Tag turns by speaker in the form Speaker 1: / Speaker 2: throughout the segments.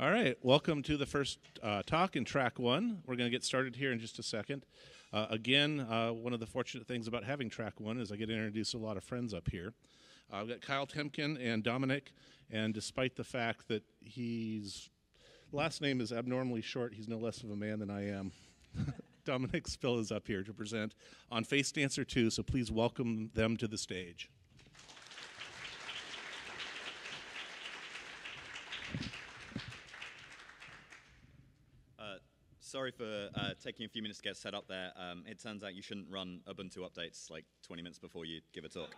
Speaker 1: All right, welcome to the first uh, talk in track one. We're going to get started here in just a second. Uh, again, uh, one of the fortunate things about having track one is I get to introduce a lot of friends up here. Uh, I've got Kyle Temkin and Dominic, and despite the fact that he's last name is abnormally short, he's no less of a man than I am. Dominic Spill is up here to present on Face Dancer 2, so please welcome them to the stage.
Speaker 2: Sorry for uh, taking a few minutes to get set up there. Um, it turns out you shouldn't run Ubuntu updates like 20 minutes before you give a talk.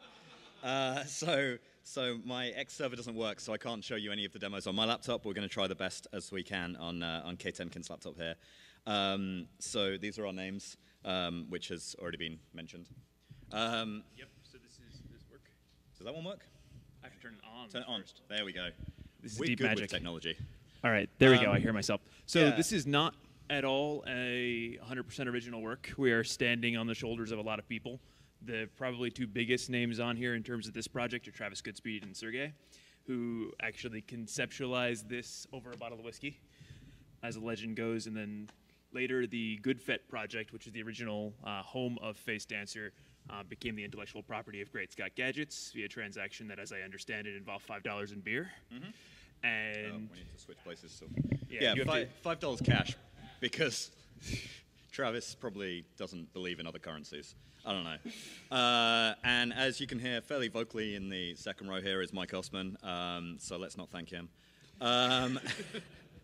Speaker 2: Uh, so, so my X server doesn't work, so I can't show you any of the demos on my laptop. We're going to try the best as we can on uh, on K Temkin's laptop here. Um, so these are our names, um, which has already been mentioned.
Speaker 3: Um, yep. So this is this work.
Speaker 2: Does that one work?
Speaker 3: I have to turn it on.
Speaker 2: Turn it on.
Speaker 3: First.
Speaker 2: There we go.
Speaker 3: This is
Speaker 2: We're
Speaker 3: deep
Speaker 2: good
Speaker 3: magic.
Speaker 2: with technology.
Speaker 3: All right, there we go.
Speaker 2: Um,
Speaker 3: I hear myself. So
Speaker 2: yeah.
Speaker 3: this is not at all a 100% original work. We are standing on the shoulders of a lot of people. The probably two biggest names on here in terms of this project are Travis Goodspeed and Sergey, who actually conceptualized this over a bottle of whiskey, as the legend goes, and then later the GoodFet project, which is the original uh, home of Face Dancer, uh, became the intellectual property of Great Scott Gadgets via a transaction that, as I understand it, involved five dollars in beer.
Speaker 2: Oh,
Speaker 3: And
Speaker 2: we need to switch places. So.
Speaker 3: Yeah,
Speaker 2: Yeah, five,
Speaker 3: to-
Speaker 2: five dollars cash, because Travis probably doesn't believe in other currencies. I don't know. Uh, and as you can hear fairly vocally in the second row here is Mike Ossmann. Um, so let's not thank him. Um,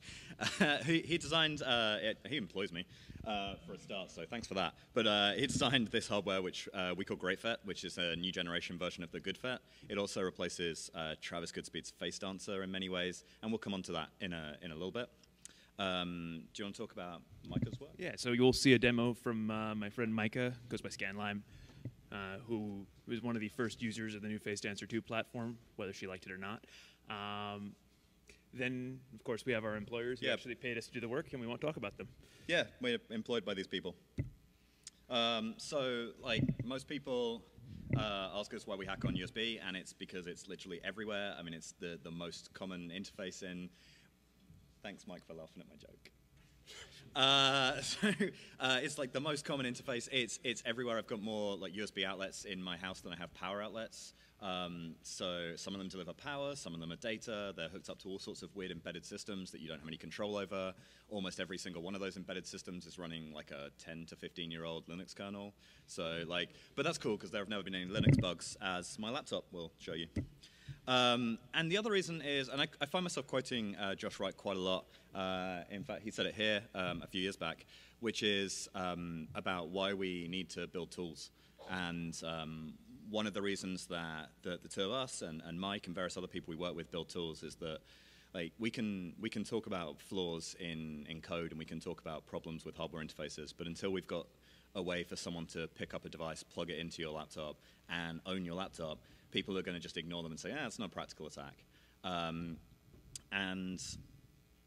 Speaker 2: he, he designed. Uh, it, he employs me. Uh, for a start, so thanks for that. But uh, he designed this hardware, which uh, we call GreatFet, which is a new generation version of the GoodFet. It also replaces uh, Travis Goodspeed's Face Dancer in many ways, and we'll come on to that in a, in a little bit. Um, do you want to talk about Micah's work?
Speaker 3: Yeah, so you'll see a demo from uh, my friend Micah, goes by Scanlime, uh, who was one of the first users of the new Face Dancer 2 platform, whether she liked it or not. Um, then, of course, we have our employers who actually paid us to do the work, and we won't talk about them.
Speaker 2: Yeah, we're employed by these people. Um, so, like most people uh, ask us why we hack on USB, and it's because it's literally everywhere. I mean, it's the, the most common interface in. Thanks, Mike, for laughing at my joke. Uh, so uh, it's like the most common interface. It's it's everywhere. I've got more like USB outlets in my house than I have power outlets. Um, so some of them deliver power, some of them are data. They're hooked up to all sorts of weird embedded systems that you don't have any control over. Almost every single one of those embedded systems is running like a 10 to 15 year old Linux kernel. So like, but that's cool because there have never been any Linux bugs, as my laptop will show you. Um, and the other reason is, and I, I find myself quoting uh, Josh Wright quite a lot. Uh, in fact, he said it here um, a few years back, which is um, about why we need to build tools. And um, one of the reasons that the, the two of us and, and Mike and various other people we work with build tools is that like we can we can talk about flaws in, in code and we can talk about problems with hardware interfaces, but until we've got a way for someone to pick up a device, plug it into your laptop, and own your laptop, people are going to just ignore them and say, "Ah, it's not a practical attack." Um, and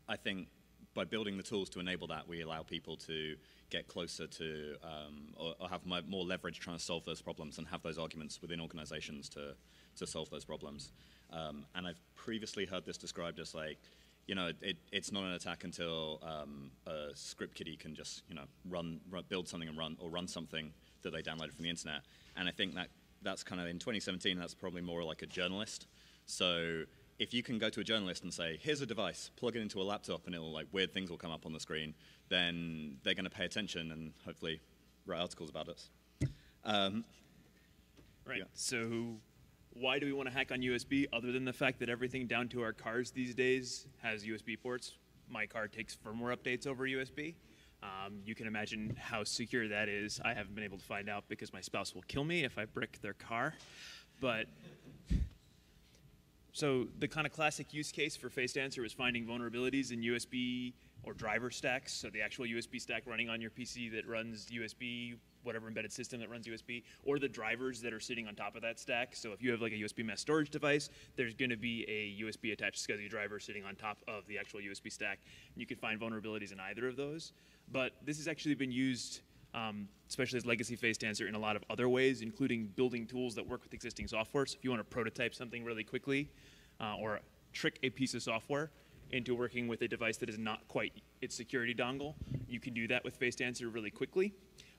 Speaker 2: I think by building the tools to enable that, we allow people to get closer to um, or, or have mo- more leverage trying to solve those problems and have those arguments within organizations to, to solve those problems. Um, and I've previously heard this described as like, you know, it, it's not an attack until um, a script kiddie can just, you know, run, run, build something and run, or run something that they downloaded from the internet. And I think that that's kind of in 2017, that's probably more like a journalist. So if you can go to a journalist and say, here's a device, plug it into a laptop, and it'll like weird things will come up on the screen, then they're going to pay attention and hopefully write articles about us. Um,
Speaker 3: Right.
Speaker 2: Yeah.
Speaker 3: So, why do we want to hack on USB other than the fact that everything down to our cars these days has USB ports? My car takes firmware updates over USB. Um, you can imagine how secure that is. I haven't been able to find out because my spouse will kill me if I brick their car. But so the kind of classic use case for Face Dancer was finding vulnerabilities in USB or driver stacks. So the actual USB stack running on your PC that runs USB, whatever embedded system that runs USB, or the drivers that are sitting on top of that stack. So if you have like a USB mass storage device, there's going to be a USB attached SCSI driver sitting on top of the actual USB stack. And you can find vulnerabilities in either of those. But this has actually been used um, especially as legacy face dancer in a lot of other ways, including building tools that work with existing software. So if you want to prototype something really quickly uh, or trick a piece of software, into working with a device that is not quite its security dongle. You can do that with FaceDancer really quickly.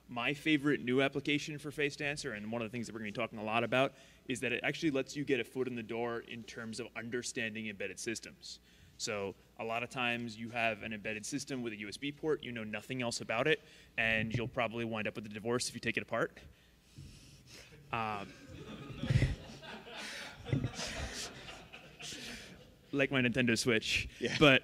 Speaker 3: My favorite new application for FaceDancer, and one of the things that we're going to be talking a lot about, is that it actually lets you get a foot in the door in terms of understanding embedded systems. So a lot of times you have an embedded system with a USB port, you know nothing else about it, and you'll probably wind up with a divorce if you take it apart. Um, like my Nintendo Switch,
Speaker 2: Yeah.
Speaker 3: but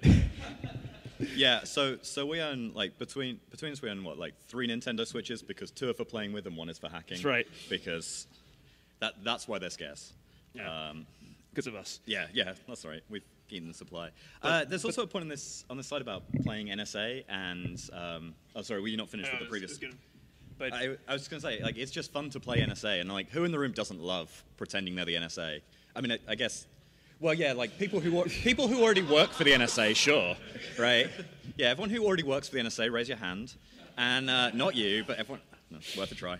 Speaker 2: Yeah, so so we own like between between us we own what like three Nintendo Switches because two are for playing with and one is for hacking.
Speaker 3: That's right.
Speaker 2: Because that that's why they're scarce.
Speaker 3: Yeah.
Speaker 2: Um,
Speaker 3: because of us.
Speaker 2: yeah, yeah, that's right. We've eaten the supply. Uh, there's also a point on this on this slide about playing NSA and um, oh sorry, were you not finished with the previous?
Speaker 3: but
Speaker 2: I, I was going to say, like, it's just fun to play NSA, and like, who in the room doesn't love pretending they're the NSA? I mean, I, I guess, well, yeah, like people who people who already work for the NSA, sure, right? Yeah, everyone who already works for the NSA, raise your hand, and uh, not you, but everyone, no, worth a try.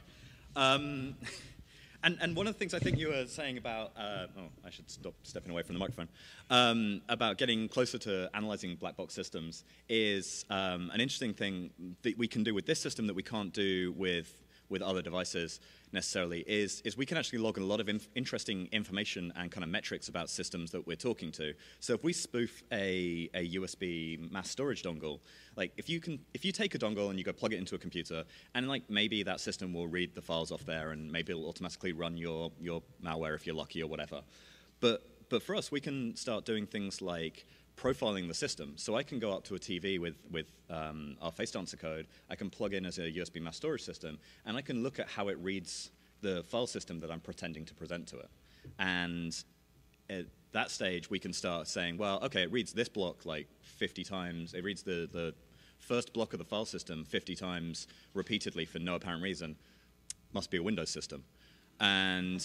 Speaker 2: Um, and and one of the things I think you were saying about, uh, oh, I should stop stepping away from the microphone, um, about getting closer to analyzing black box systems is um, an interesting thing that we can do with this system that we can't do with with other devices necessarily is, is we can actually log a lot of inf- interesting information and kind of metrics about systems that we're talking to. So if we spoof a, a USB mass storage dongle, like if you can if you take a dongle and you go plug it into a computer and like maybe that system will read the files off there and maybe it'll automatically run your your malware if you're lucky or whatever. But but for us we can start doing things like profiling the system. So I can go up to a TV with, with um, our FaceDancer code, I can plug in as a USB mass storage system, and I can look at how it reads the file system that I'm pretending to present to it. And at that stage, we can start saying, well, okay, it reads this block like 50 times. It reads the, the first block of the file system 50 times repeatedly for no apparent reason. Must be a Windows system. And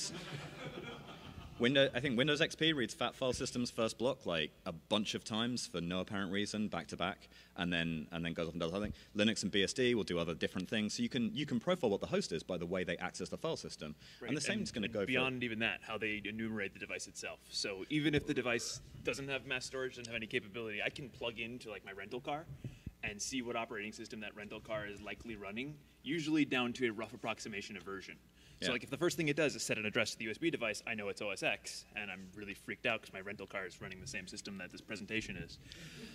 Speaker 2: Windows, I think Windows XP reads fat file systems first block like a bunch of times for no apparent reason, back to back, and then and then goes off and does other thing. Linux and BSD will do other different things. So you can you can profile what the host is by the way they access the file system,
Speaker 3: Right,
Speaker 2: and the same is going to go
Speaker 3: beyond even that, how they enumerate the device itself. So even if the device doesn't have mass storage, doesn't have any capability, I can plug into like my rental car and see what operating system that rental car is likely running, usually down to a rough approximation of version. So
Speaker 2: Yeah.
Speaker 3: like if the first thing it does is set an address to the USB device, I know it's OS X, and I'm really freaked out because my rental car is running the same system that this presentation is.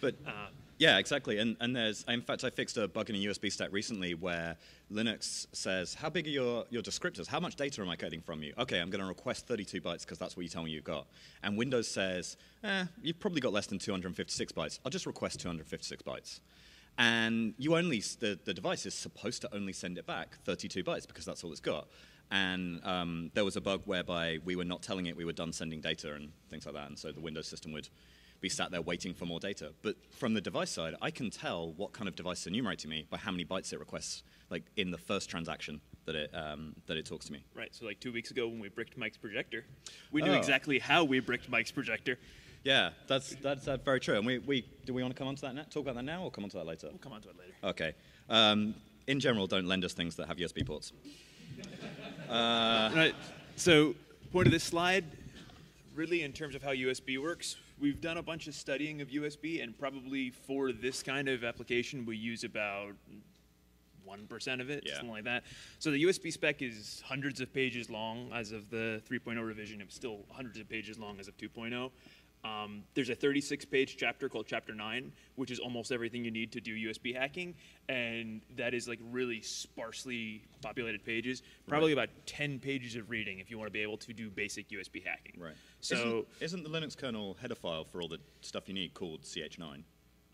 Speaker 2: But
Speaker 3: Uh,
Speaker 2: yeah, exactly. And and there's in fact I fixed a bug in a USB stack recently where Linux says, "How big are your your descriptors? How much data am I getting from you?" Okay, I'm going to request 32 bytes because that's what you tell me you've got. And Windows says, "Eh, you've probably got less than 256 bytes. I'll just request 256 bytes." And you only the the device is supposed to only send it back 32 bytes because that's all it's got. And um, there was a bug whereby we were not telling it we were done sending data and things like that, and so the Windows system would be sat there waiting for more data. But from the device side, I can tell what kind of device is enumerating me by how many bytes it requests, like in the first transaction that it um, that it talks to me.
Speaker 3: right. So like two weeks ago when we bricked Mike's projector, we knew
Speaker 2: Oh.
Speaker 3: exactly how we bricked Mike's projector.
Speaker 2: Yeah, that's that's uh, very true. And we, we do we want to come on to that now? Talk about that now, or come on to that later?
Speaker 3: We'll come on to it later.
Speaker 2: Okay. Um, in general, don't lend us things that have USB ports.
Speaker 3: Uh, right. So, point of this slide, really, in terms of how USB works, we've done a bunch of studying of USB, and probably for this kind of application, we use about 1% of it,
Speaker 2: Yeah.
Speaker 3: something like that. So, the USB spec is hundreds of pages long as of the 3.0 revision. It was still hundreds of pages long as of 2.0. Um, there's a 36 page chapter called Chapter 9, which is almost everything you need to do USB hacking. And that is like really sparsely populated pages. Probably about 10 pages of reading if you want to be able to do basic USB hacking.
Speaker 2: Right.
Speaker 3: So
Speaker 2: isn't, isn't the Linux kernel header file for all the stuff you need called ch9?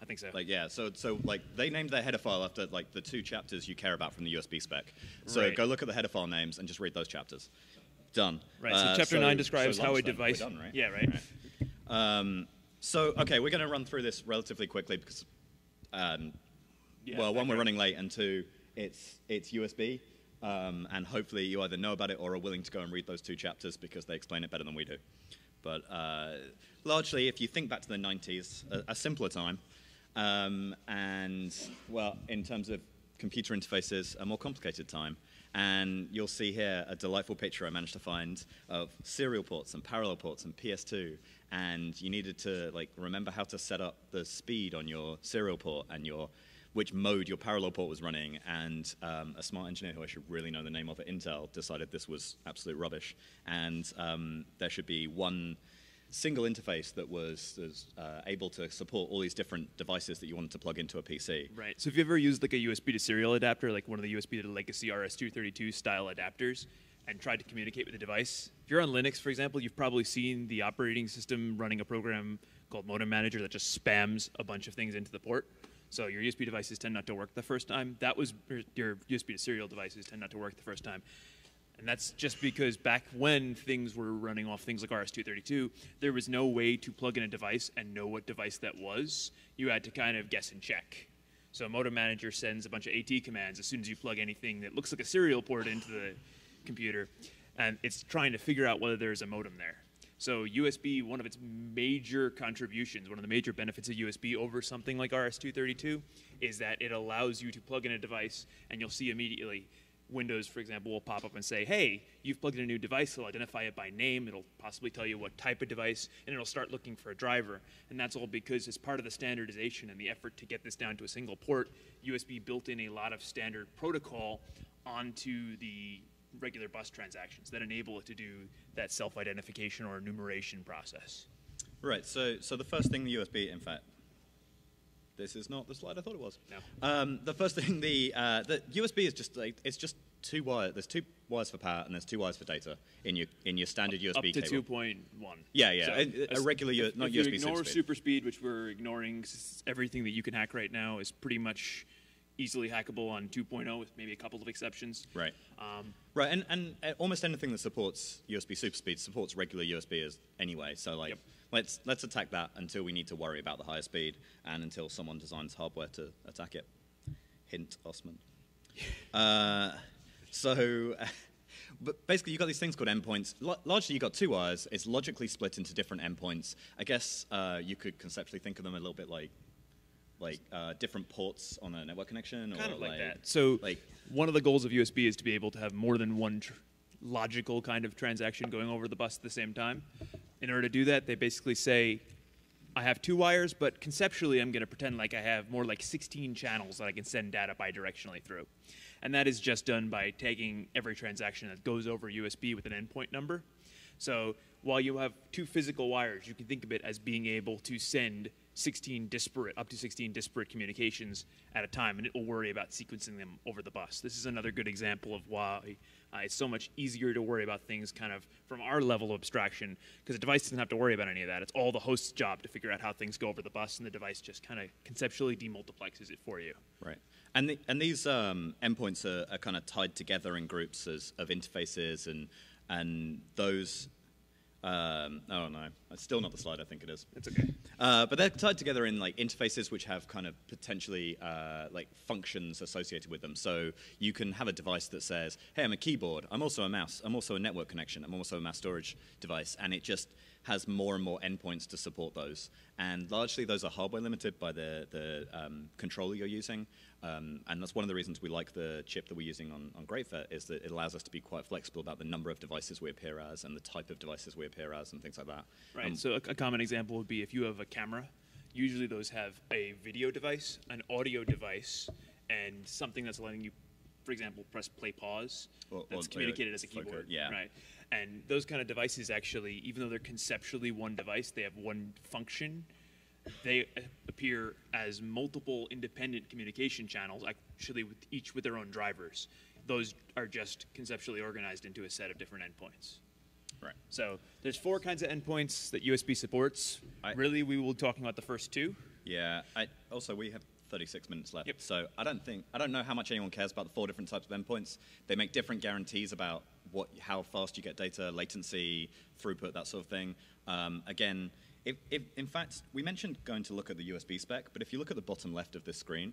Speaker 3: I think so.
Speaker 2: Like yeah, so so like they named their header file after like the two chapters you care about from the USB spec. So
Speaker 3: Right.
Speaker 2: go look at the header file names and just read those chapters. Done.
Speaker 3: right. So
Speaker 2: Uh,
Speaker 3: Chapter 9 describes
Speaker 2: so
Speaker 3: how a device.
Speaker 2: done, right?
Speaker 3: Yeah, right.
Speaker 2: Um, so okay, we're going to run through this relatively quickly because, um,
Speaker 3: Yeah,
Speaker 2: well, one we're running late, and two, it's it's USB, um, and hopefully you either know about it or are willing to go and read those two chapters because they explain it better than we do. But uh, largely, if you think back to the 90s, a, a simpler time, um, and well, in terms of computer interfaces a more complicated time. And you'll see here a delightful picture I managed to find of serial ports and parallel ports and PS2. And you needed to like remember how to set up the speed on your serial port and your which mode your parallel port was running. And um, a smart engineer who I should really know the name of at Intel decided this was absolute rubbish. And um, there should be one single interface that was, was uh, able to support all these different devices that you wanted to plug into a PC.
Speaker 3: Right. So if you ever used like a USB to serial adapter, like one of the USB to legacy RS-232 style adapters, and tried to communicate with the device, if you're on Linux, for example, you've probably seen the operating system running a program called Modem Manager that just spams a bunch of things into the port. So your USB devices tend not to work the first time. That was your USB to serial devices tend not to work the first time. And that's just because back when things were running off things like RS-232, there was no way to plug in a device and know what device that was. You had to kind of guess and check. So Modem Manager sends a bunch of AT commands as soon as you plug anything that looks like a serial port into the computer, and it's trying to figure out whether there's a modem there. So USB, one of its major contributions, one of the major benefits of USB over something like RS-232 is that it allows you to plug in a device and you'll see immediately Windows, for example, will pop up and say, hey, you've plugged in a new device. It'll identify it by name. It'll possibly tell you what type of device, and it'll start looking for a driver. And that's all because, as part of the standardization and the effort to get this down to a single port, USB built in a lot of standard protocol onto the regular bus transactions that enable it to do that self-identification or enumeration process.
Speaker 2: Right. So, so the first thing the USB, in fact, this is not the slide I thought it was.
Speaker 3: No.
Speaker 2: Um, the first thing, the uh, the USB is just like it's just two wires. There's two wires for power and there's two wires for data in your in your standard USB
Speaker 3: Up to
Speaker 2: cable.
Speaker 3: 2.1.
Speaker 2: Yeah, yeah,
Speaker 3: So,
Speaker 2: a- a regular
Speaker 3: if,
Speaker 2: not
Speaker 3: if you ignore
Speaker 2: super speed.
Speaker 3: super speed, which we're ignoring, everything that you can hack right now is pretty much easily hackable on 2.0 with maybe a couple of exceptions.
Speaker 2: Right.
Speaker 3: Um,
Speaker 2: Right, and, and uh, almost anything that supports USB super speed supports regular USB as anyway. So like,
Speaker 3: Yep.
Speaker 2: let's let's attack that until we need to worry about the higher speed, and until someone designs hardware to attack it. Hint, Ossmann. uh, so, but basically, you've got these things called endpoints. L- largely, you've got two wires. It's logically split into different endpoints. I guess uh, you could conceptually think of them a little bit like like uh, different ports on a network connection,
Speaker 3: kind
Speaker 2: or
Speaker 3: of like, that. So
Speaker 2: like
Speaker 3: one of the goals of USB is to be able to have more than one tr- logical kind of transaction going over the bus at the same time. In order to do that, they basically say, I have two wires, but conceptually, I'm going to pretend like I have more like 16 channels that I can send data bidirectionally through. And that is just done by taking every transaction that goes over USB with an endpoint number. So while you have two physical wires, you can think of it as being able to send 16 disparate, up to 16 disparate communications at a time, and it will worry about sequencing them over the bus. This is another good example of why uh, it's so much easier to worry about things kind of from our level of abstraction, because the device doesn't have to worry about any of that. It's all the host's job to figure out how things go over the bus, and the device just kind of conceptually demultiplexes it for you.
Speaker 2: Right. And, the, and these um, endpoints are, are kind of tied together in groups as, of interfaces, and, and those. Um, oh no, it's still not the slide I think it is.
Speaker 3: It's okay.
Speaker 2: Uh, but they're tied together in like interfaces which have kind of potentially uh, like functions associated with them. So you can have a device that says, "Hey, I'm a keyboard. I'm also a mouse. I'm also a network connection. I'm also a mass storage device," and it just has more and more endpoints to support those. And largely, those are hardware limited by the the um, controller you're using. Um, and that's one of the reasons we like the chip that we're using on, on GreatFet is that it allows us to be quite flexible about the number of devices we appear as and the type of devices we appear as and things like that.
Speaker 3: Right.
Speaker 2: Um,
Speaker 3: so a, a common example would be if you have a camera. Usually those have a video device, an audio device, and something that's letting you, for example, press play pause.
Speaker 2: Or-
Speaker 3: that's
Speaker 2: or-
Speaker 3: communicated as a
Speaker 2: focus,
Speaker 3: keyboard.
Speaker 2: yeah.
Speaker 3: Right. And those kind of devices actually, even though they're conceptually one device, they have one function. They appear as multiple independent communication channels, actually with each with their own drivers. Those are just conceptually organized into a set of different endpoints.
Speaker 2: right.
Speaker 3: So there's four kinds of endpoints that USB supports.
Speaker 2: I-
Speaker 3: really, we will be talking about the first two.
Speaker 2: Yeah. I, also, we have 36 minutes left,
Speaker 3: Yep.
Speaker 2: so I don't think I don't know how much anyone cares about the four different types of endpoints. They make different guarantees about what, how fast you get data, latency, throughput, that sort of thing. Um, again, if, if in fact we mentioned going to look at the USB spec, but if you look at the bottom left of this screen,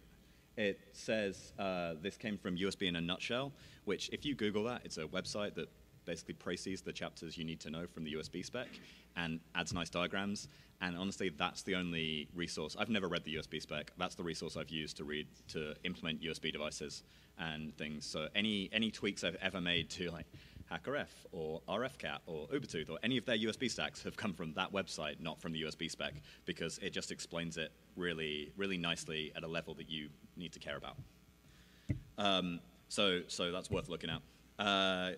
Speaker 2: it says uh, this came from USB in a nutshell. Which, if you Google that, it's a website that basically preces the chapters you need to know from the USB spec and adds nice diagrams. And honestly, that's the only resource. I've never read the USB spec. That's the resource I've used to read to implement USB devices and things. So any any tweaks I've ever made to like HackRF or RFCat or Ubertooth or any of their USB stacks have come from that website, not from the USB spec, because it just explains it really, really nicely at a level that you need to care about. Um, so, so that's worth looking at. Uh,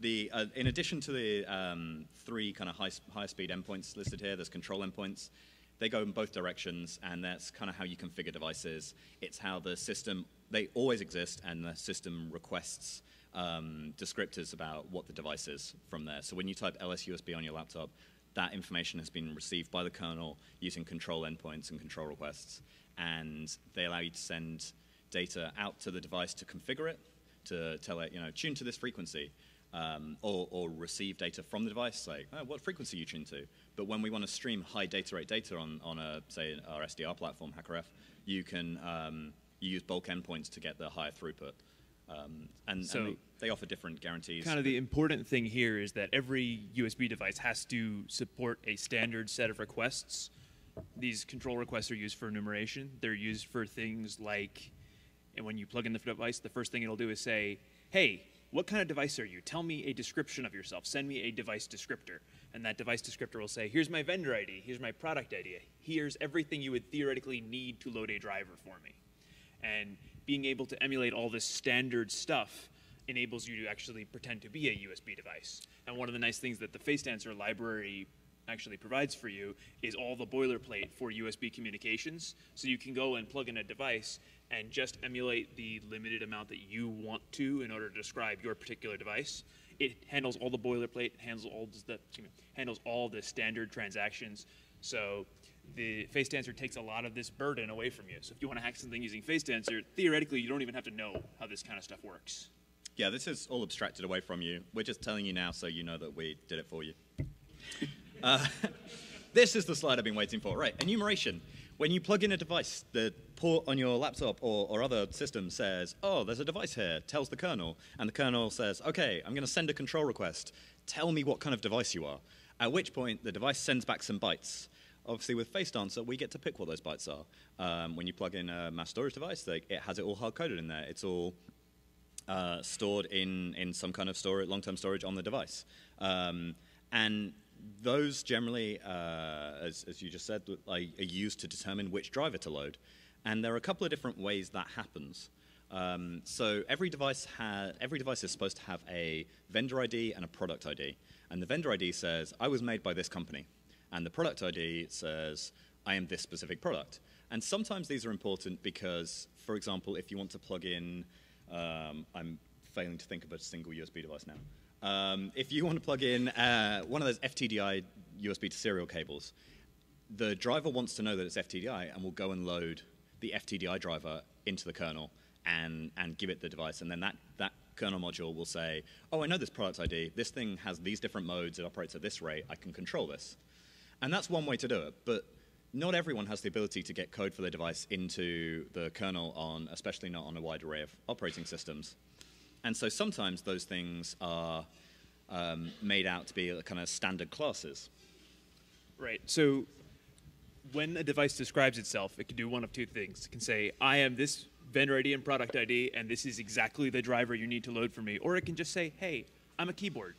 Speaker 2: the, uh, in addition to the um, three kind of high, high speed endpoints listed here, there's control endpoints. They go in both directions, and that's kind of how you configure devices. It's how the system, they always exist, and the system requests um, descriptors about what the device is from there. So when you type LSUSB on your laptop, that information has been received by the kernel using control endpoints and control requests, and they allow you to send data out to the device to configure it, to tell it, you know, tune to this frequency, um, or, or, receive data from the device, like, oh, what frequency you tune to. But when we want to stream high data rate data on, on a, say, our SDR platform, HackRF, you can um, you use bulk endpoints to get the higher throughput. Um, and,
Speaker 3: so
Speaker 2: and they, they, offer different guarantees.
Speaker 3: Kind of the important thing here is that every USB device has to support a standard set of requests. These control requests are used for enumeration. They're used for things like, and when you plug in the device, the first thing it'll do is say, "Hey, what kind of device are you? Tell me a description of yourself. Send me a device descriptor." And that device descriptor will say, "Here's my vendor ID. Here's my product ID. Here's everything you would theoretically need to load a driver for me." And being able to emulate all this standard stuff enables you to actually pretend to be a USB device. And one of the nice things that the FaceDancer library actually provides for you is all the boilerplate for USB communications. So you can go and plug in a device and just emulate the limited amount that you want to in order to describe your particular device. It handles all the boilerplate, handles all the handles all the standard transactions. So the FaceDancer takes a lot of this burden away from you. So if you want to hack something using FaceDancer, theoretically, you don't even have to know how this kind of stuff works.
Speaker 2: Yeah, this is all abstracted away from you. We're just telling you now so you know that we did it for you. Uh, this is the slide I've been waiting for. Right, enumeration. When you plug in a device, the port on your laptop or, or other system says, oh, there's a device here, tells the kernel, and the kernel says, okay, I'm going to send a control request. Tell me what kind of device you are. At which point, the device sends back some bytes obviously with FaceDancer, we get to pick what those bytes are. Um, when you plug in a mass storage device, they, it has it all hard-coded in there. It's all uh, stored in, in some kind of storage, long-term storage on the device. Um, and those generally, uh, as, as, you just said, are used to determine which driver to load. And there are a couple of different ways that happens. Um, so every device, every device is supposed to have a vendor ID and a product ID. And the vendor ID says, I was made by this company and the product ID says, I am this specific product. And sometimes these are important because, for example, if you want to plug in, um, I'm failing to think of a single USB device now. Um, if you want to plug in uh, one of those FTDI USB to serial cables, the driver wants to know that it's FTDI and will go and load the FTDI driver into the kernel and, and give it the device. And then that, that kernel module will say, oh, I know this product ID. This thing has these different modes. It operates at this rate. I can control this. And that's one way to do it, but not everyone has the ability to get code for their device into the kernel on, especially not on a wide array of operating systems. And so sometimes those things are um, made out to be kind of standard classes.
Speaker 3: Right. So when a device describes itself, it can do one of two things. It can say, I am this vendor ID and product ID, and this is exactly the driver you need to load for me. Or it can just say, hey, I'm a keyboard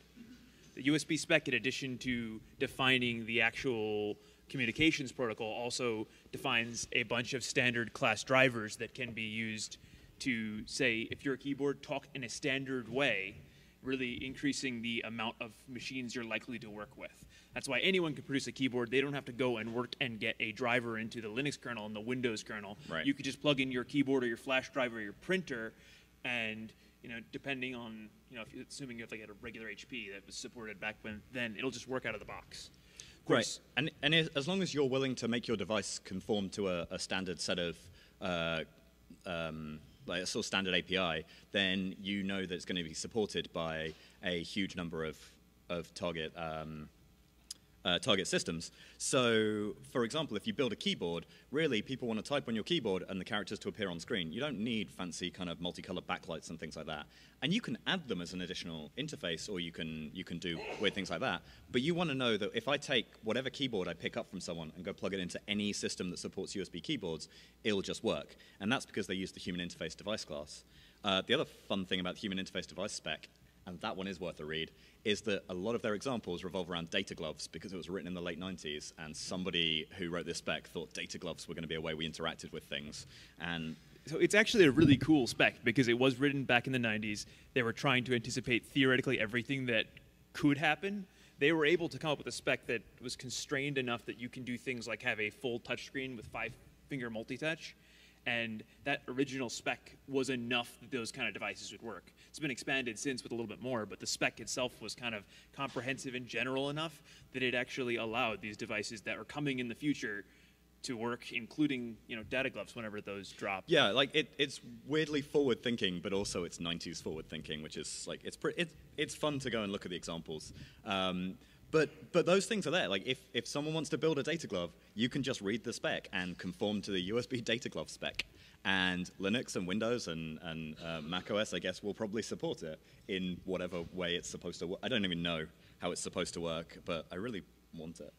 Speaker 3: the USB spec, in addition to defining the actual communications protocol, also defines a bunch of standard class drivers that can be used to say, if you're a keyboard, talk in a standard way, really increasing the amount of machines you're likely to work with. That's why anyone can produce a keyboard. They don't have to go and work and get a driver into the Linux kernel and the Windows kernel.
Speaker 2: Right.
Speaker 3: You could just plug in your keyboard or your flash drive or your printer and you know, depending on, you know, if you're assuming you have like a regular HP that was supported back when then, it'll just work out of the box.
Speaker 2: Right, and and as long as you're willing to make your device conform to a, a standard set of uh, um, like a sort of standard API, then you know that it's going to be supported by a huge number of of target um, uh, target systems. So, for example, if you build a keyboard, really people want to type on your keyboard and the characters to appear on screen. You don't need fancy kind of multicolored backlights and things like that. And you can add them as an additional interface, or you can you can do weird things like that. But you want to know that if I take whatever keyboard I pick up from someone and go plug it into any system that supports USB keyboards, it'll just work. And that's because they use the human interface device class. Uh, the other fun thing about the human interface device spec and that one is worth a read, is that a lot of their examples revolve around data gloves because it was written in the late 90s, and somebody who wrote this spec thought data gloves were going to be a way we interacted with things. And
Speaker 3: so it's actually a really cool spec because it was written back in the 90s. They were trying to anticipate theoretically everything that could happen. They were able to come up with a spec that was constrained enough that you can do things like have a full touchscreen with five finger multi-touch and that original spec was enough that those kind of devices would work. It's been expanded since with a little bit more, but the spec itself was kind of comprehensive and general enough that it actually allowed these devices that are coming in the future to work, including you know data gloves whenever those drop.
Speaker 2: Yeah, like it, it's weirdly forward thinking, but also it's 90s forward thinking, which is like it's pre- it's it's fun to go and look at the examples. Um, but but those things are there. Like if, if someone wants to build a data glove, you can just read the spec and conform to the USB data glove spec. And Linux and Windows and, and uh, Mac OS, I guess, will probably support it in whatever way it's supposed to work. I don't even know how it's supposed to work, but I really want it.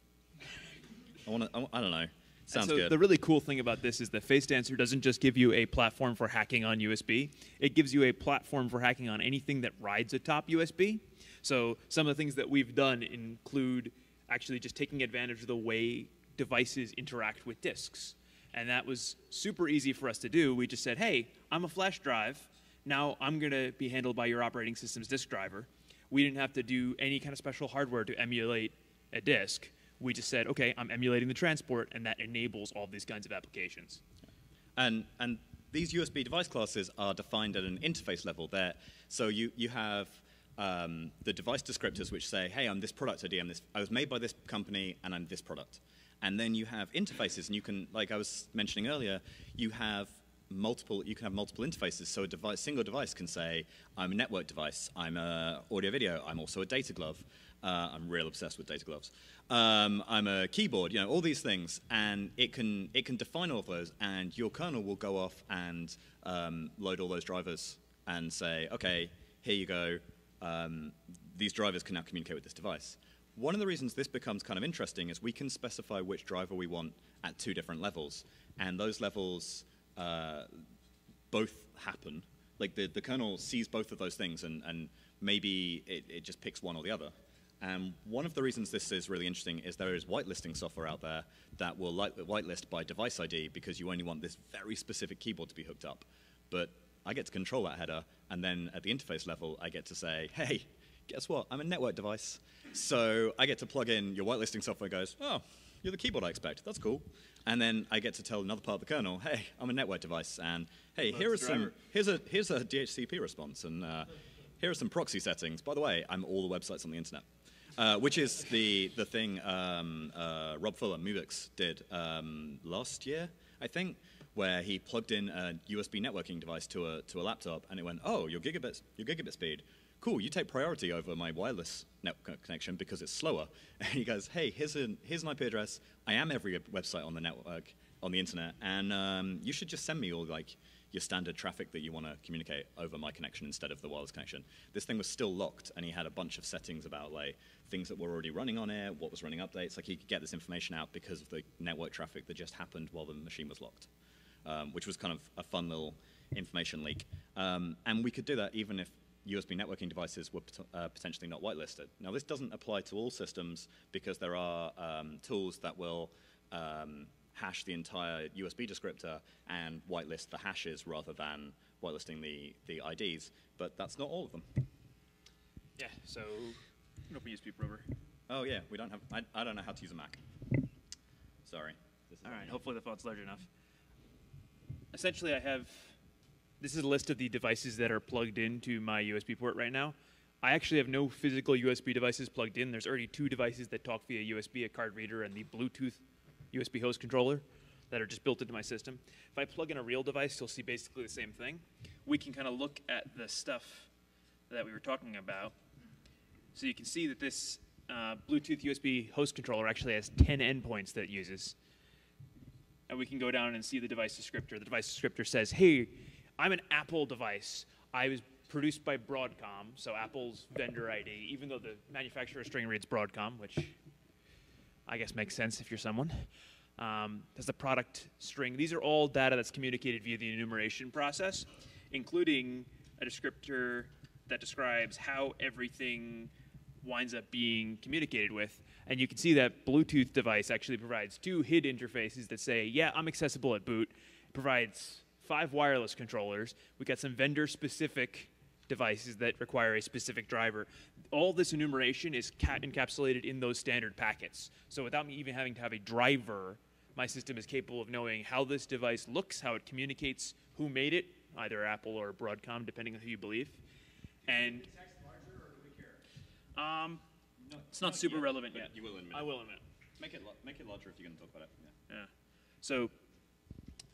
Speaker 2: I want to, I, I don't know. Sounds
Speaker 3: so
Speaker 2: good.
Speaker 3: The really cool thing about this is that FaceDancer doesn't just give you a platform for hacking on USB. It gives you a platform for hacking on anything that rides atop USB. So some of the things that we've done include actually just taking advantage of the way devices interact with disks. And that was super easy for us to do. We just said, hey, I'm a flash drive. Now I'm going to be handled by your operating system's disk driver. We didn't have to do any kind of special hardware to emulate a disk. We just said, okay, I'm emulating the transport, and that enables all these kinds of applications.
Speaker 2: And, and these USB device classes are defined at an interface level there. So you, you have um, the device descriptors which say, hey, I'm this product ID, I'm this, I was made by this company, and I'm this product. And then you have interfaces, and you can, like I was mentioning earlier, you have multiple, you can have multiple interfaces. So a device, single device can say, I'm a network device, I'm a audio video, I'm also a data glove. Uh, I'm real obsessed with data gloves. Um, I'm a keyboard, you know, all these things, and it can it can define all of those, and your kernel will go off and um, load all those drivers and say, okay, here you go um, these drivers can now communicate with this device. One of the reasons this becomes kind of interesting is we can specify which driver we want at two different levels, and those levels uh, both happen. Like the, the kernel sees both of those things, and, and maybe it, it just picks one or the other. And one of the reasons this is really interesting is there is whitelisting software out there that will whitelist by device ID because you only want this very specific keyboard to be hooked up. But I get to control that header, and then at the interface level, I get to say, hey, guess what? I'm a network device. So I get to plug in your whitelisting software goes, oh, you're the keyboard I expect. That's cool. And then I get to tell another part of the kernel, hey, I'm a network device, and hey, here are some, here's a, here's a DHCP response, and uh, here are some proxy settings. By the way, I'm all the websites on the internet. Uh, which is the, the thing um, uh, Rob Fuller, Mubix, did um, last year, I think, where he plugged in a USB networking device to a, to a laptop and it went, oh, your gigabit, your gigabit speed. Cool, you take priority over my wireless network connection because it's slower. And he goes, hey, here's an, here's an IP address. I am every website on the network, on the internet, and um, you should just send me all like your standard traffic that you want to communicate over my connection instead of the wireless connection. This thing was still locked, and he had a bunch of settings about like things that were already running on air, what was running updates. Like he could get this information out because of the network traffic that just happened while the machine was locked um, which was kind of a fun little information leak. Um, and we could do that even if USB networking devices were pot uh, potentially not whitelisted. Now, this doesn't apply to all systems because there are um, tools that will um, hash the entire USB descriptor and whitelist the hashes rather than whitelisting the, the IDs, but that's not all of them.
Speaker 3: Yeah, so open USB prober.
Speaker 2: Oh yeah, we don't have, I, I don't know how to use a Mac. Sorry.
Speaker 3: All right, hopefully the font's large enough essentially I have, this is a list of the devices that are plugged into my USB port right now. I actually have no physical USB devices plugged in. There's already two devices that talk via USB, a card reader and the Bluetooth USB host controller that are just built into my system. If I plug in a real device, you'll see basically the same thing. We can kind of look at the stuff that we were talking about. So you can see that this uh, Bluetooth USB host controller actually has 10 endpoints that it uses. And we can go down and see the device descriptor. The device descriptor says, hey, I'm an Apple device. I was produced by Broadcom, so Apple's vendor ID, even though the manufacturer string reads Broadcom, which I guess makes sense if you're someone. Um, there's the product string. These are all data that's communicated via the enumeration process, including a descriptor that describes how everything winds up being communicated with. And you can see that Bluetooth device actually provides two HID interfaces that say, yeah, I'm accessible at boot. It provides five wireless controllers. We've got some vendor specific devices that require a specific driver. All this enumeration is ca- encapsulated in those standard packets. So without me even having to have a driver, my system is capable of knowing how this device looks, how it communicates, who made it, either Apple or Broadcom, depending on who you believe. And um, it's not super
Speaker 2: yet,
Speaker 3: relevant yet.
Speaker 2: you will in a minute.
Speaker 3: I will in a minute.
Speaker 2: Make it, lo- make it larger if you're going to talk about it. Yeah.
Speaker 3: Yeah. So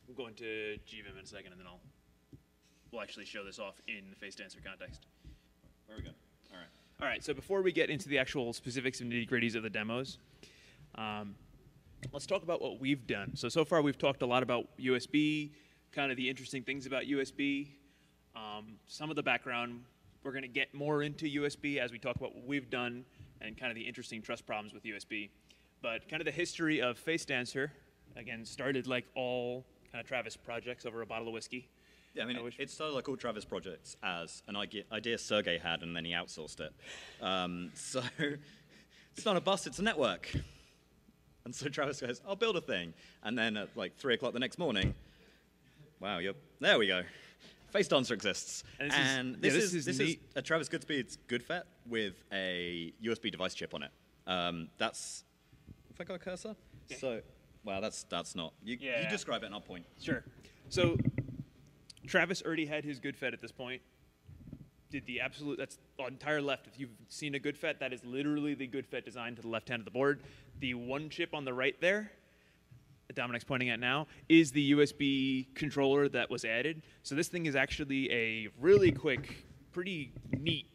Speaker 3: we'll go into GVIM in a second, and then I'll we'll actually show this off in the face dancer context.
Speaker 2: Very good. All right.
Speaker 3: All right. So before we get into the actual specifics and nitty gritties of the demos, um, let's talk about what we've done. So so far we've talked a lot about USB, kind of the interesting things about USB, um, some of the background. We're going to get more into USB as we talk about what we've done and kind of the interesting trust problems with USB. But kind of the history of Face Dancer, again, started like all kind of Travis projects over a bottle of whiskey.
Speaker 2: Yeah, I mean, it, it started like all Travis projects as an idea, idea Sergey had, and then he outsourced it. Um, so it's not a bus; it's a network. And so Travis goes, "I'll build a thing," and then at like three o'clock the next morning, wow, you're there. We go. Face Dancer exists,
Speaker 3: And this is-
Speaker 2: and
Speaker 3: yeah,
Speaker 2: this,
Speaker 3: this
Speaker 2: is,
Speaker 3: is
Speaker 2: this is a Travis Goodspeed's GoodFet with a USB device chip on it. Um, that's if I got a cursor.
Speaker 3: Yeah.
Speaker 2: So, wow, that's that's not. You, you describe it, and I'll point.
Speaker 3: Sure. So Travis already had his GoodFet at this point. Did the absolute that's entire left. If you've seen a good fet, that is literally the good fet design to the left hand of the board. The one chip on the right there, Dominic's pointing at now, is the USB controller that was added. So this thing is actually a really quick, pretty neat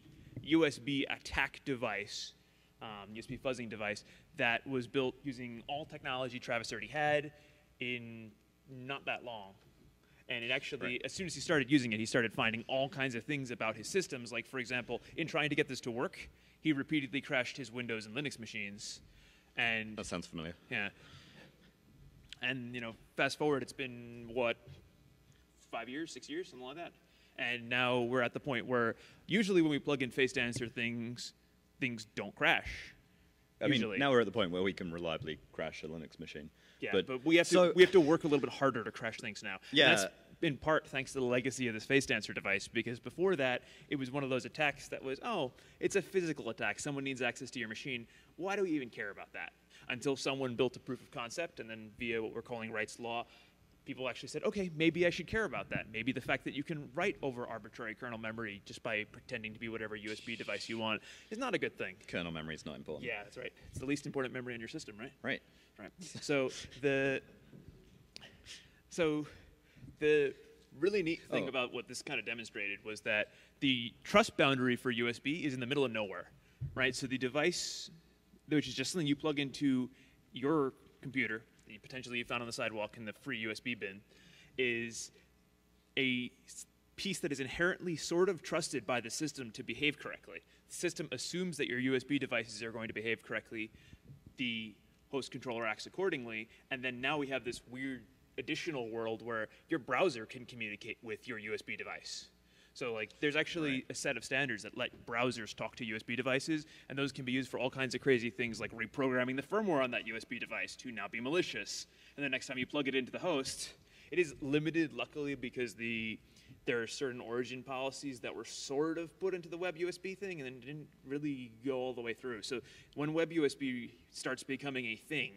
Speaker 3: USB attack device, um, USB fuzzing device that was built using all technology Travis already had in not that long. And it actually,
Speaker 2: Right.
Speaker 3: as soon as he started using it, he started finding all kinds of things about his systems. Like, for example, in trying to get this to work, he repeatedly crashed his Windows and Linux machines. And
Speaker 2: That sounds familiar.
Speaker 3: yeah. And you know, fast forward, it's been what five years, six years, something like that. And now we're at the point where usually when we plug in face dancer things, things don't crash.
Speaker 2: I
Speaker 3: usually.
Speaker 2: mean, now we're at the point where we can reliably crash a Linux machine.
Speaker 3: yeah, but, we have to we have to work a little bit harder to crash things now. And
Speaker 2: Yeah.
Speaker 3: that's in part thanks to the legacy of this face dancer device because before that it was one of those attacks that was oh it's a physical attack. Someone needs access to your machine. Why do we even care about that? Until someone built a proof of concept and then via what we're calling Wright's law people actually said okay maybe I should care about that. Maybe the fact that you can write over arbitrary kernel memory just by pretending to be whatever USB device you want is not a good thing.
Speaker 2: Kernel memory is not important.
Speaker 3: yeah that's right. It's the least important memory in your system right?
Speaker 2: Right.
Speaker 3: Right. So the so the really neat thing
Speaker 2: Oh.
Speaker 3: about what this kind of demonstrated was that the trust boundary for USB is in the middle of nowhere, right? So the device, which is just something you plug into your computer, that you potentially you found on the sidewalk in the free USB bin, is a piece that is inherently sort of trusted by the system to behave correctly. The system assumes that your USB devices are going to behave correctly. The host controller acts accordingly, and then now we have this weird additional world where your browser can communicate with your USB device. So like there's actually
Speaker 2: Right.
Speaker 3: a set of standards that let browsers talk to USB devices, and those can be used for all kinds of crazy things like reprogramming the firmware on that USB device to now be malicious. And the next time you plug it into the host, it is limited, luckily, because the there are certain origin policies that were sort of put into the web USB thing and then didn't really go all the way through. So when web USB starts becoming a thing,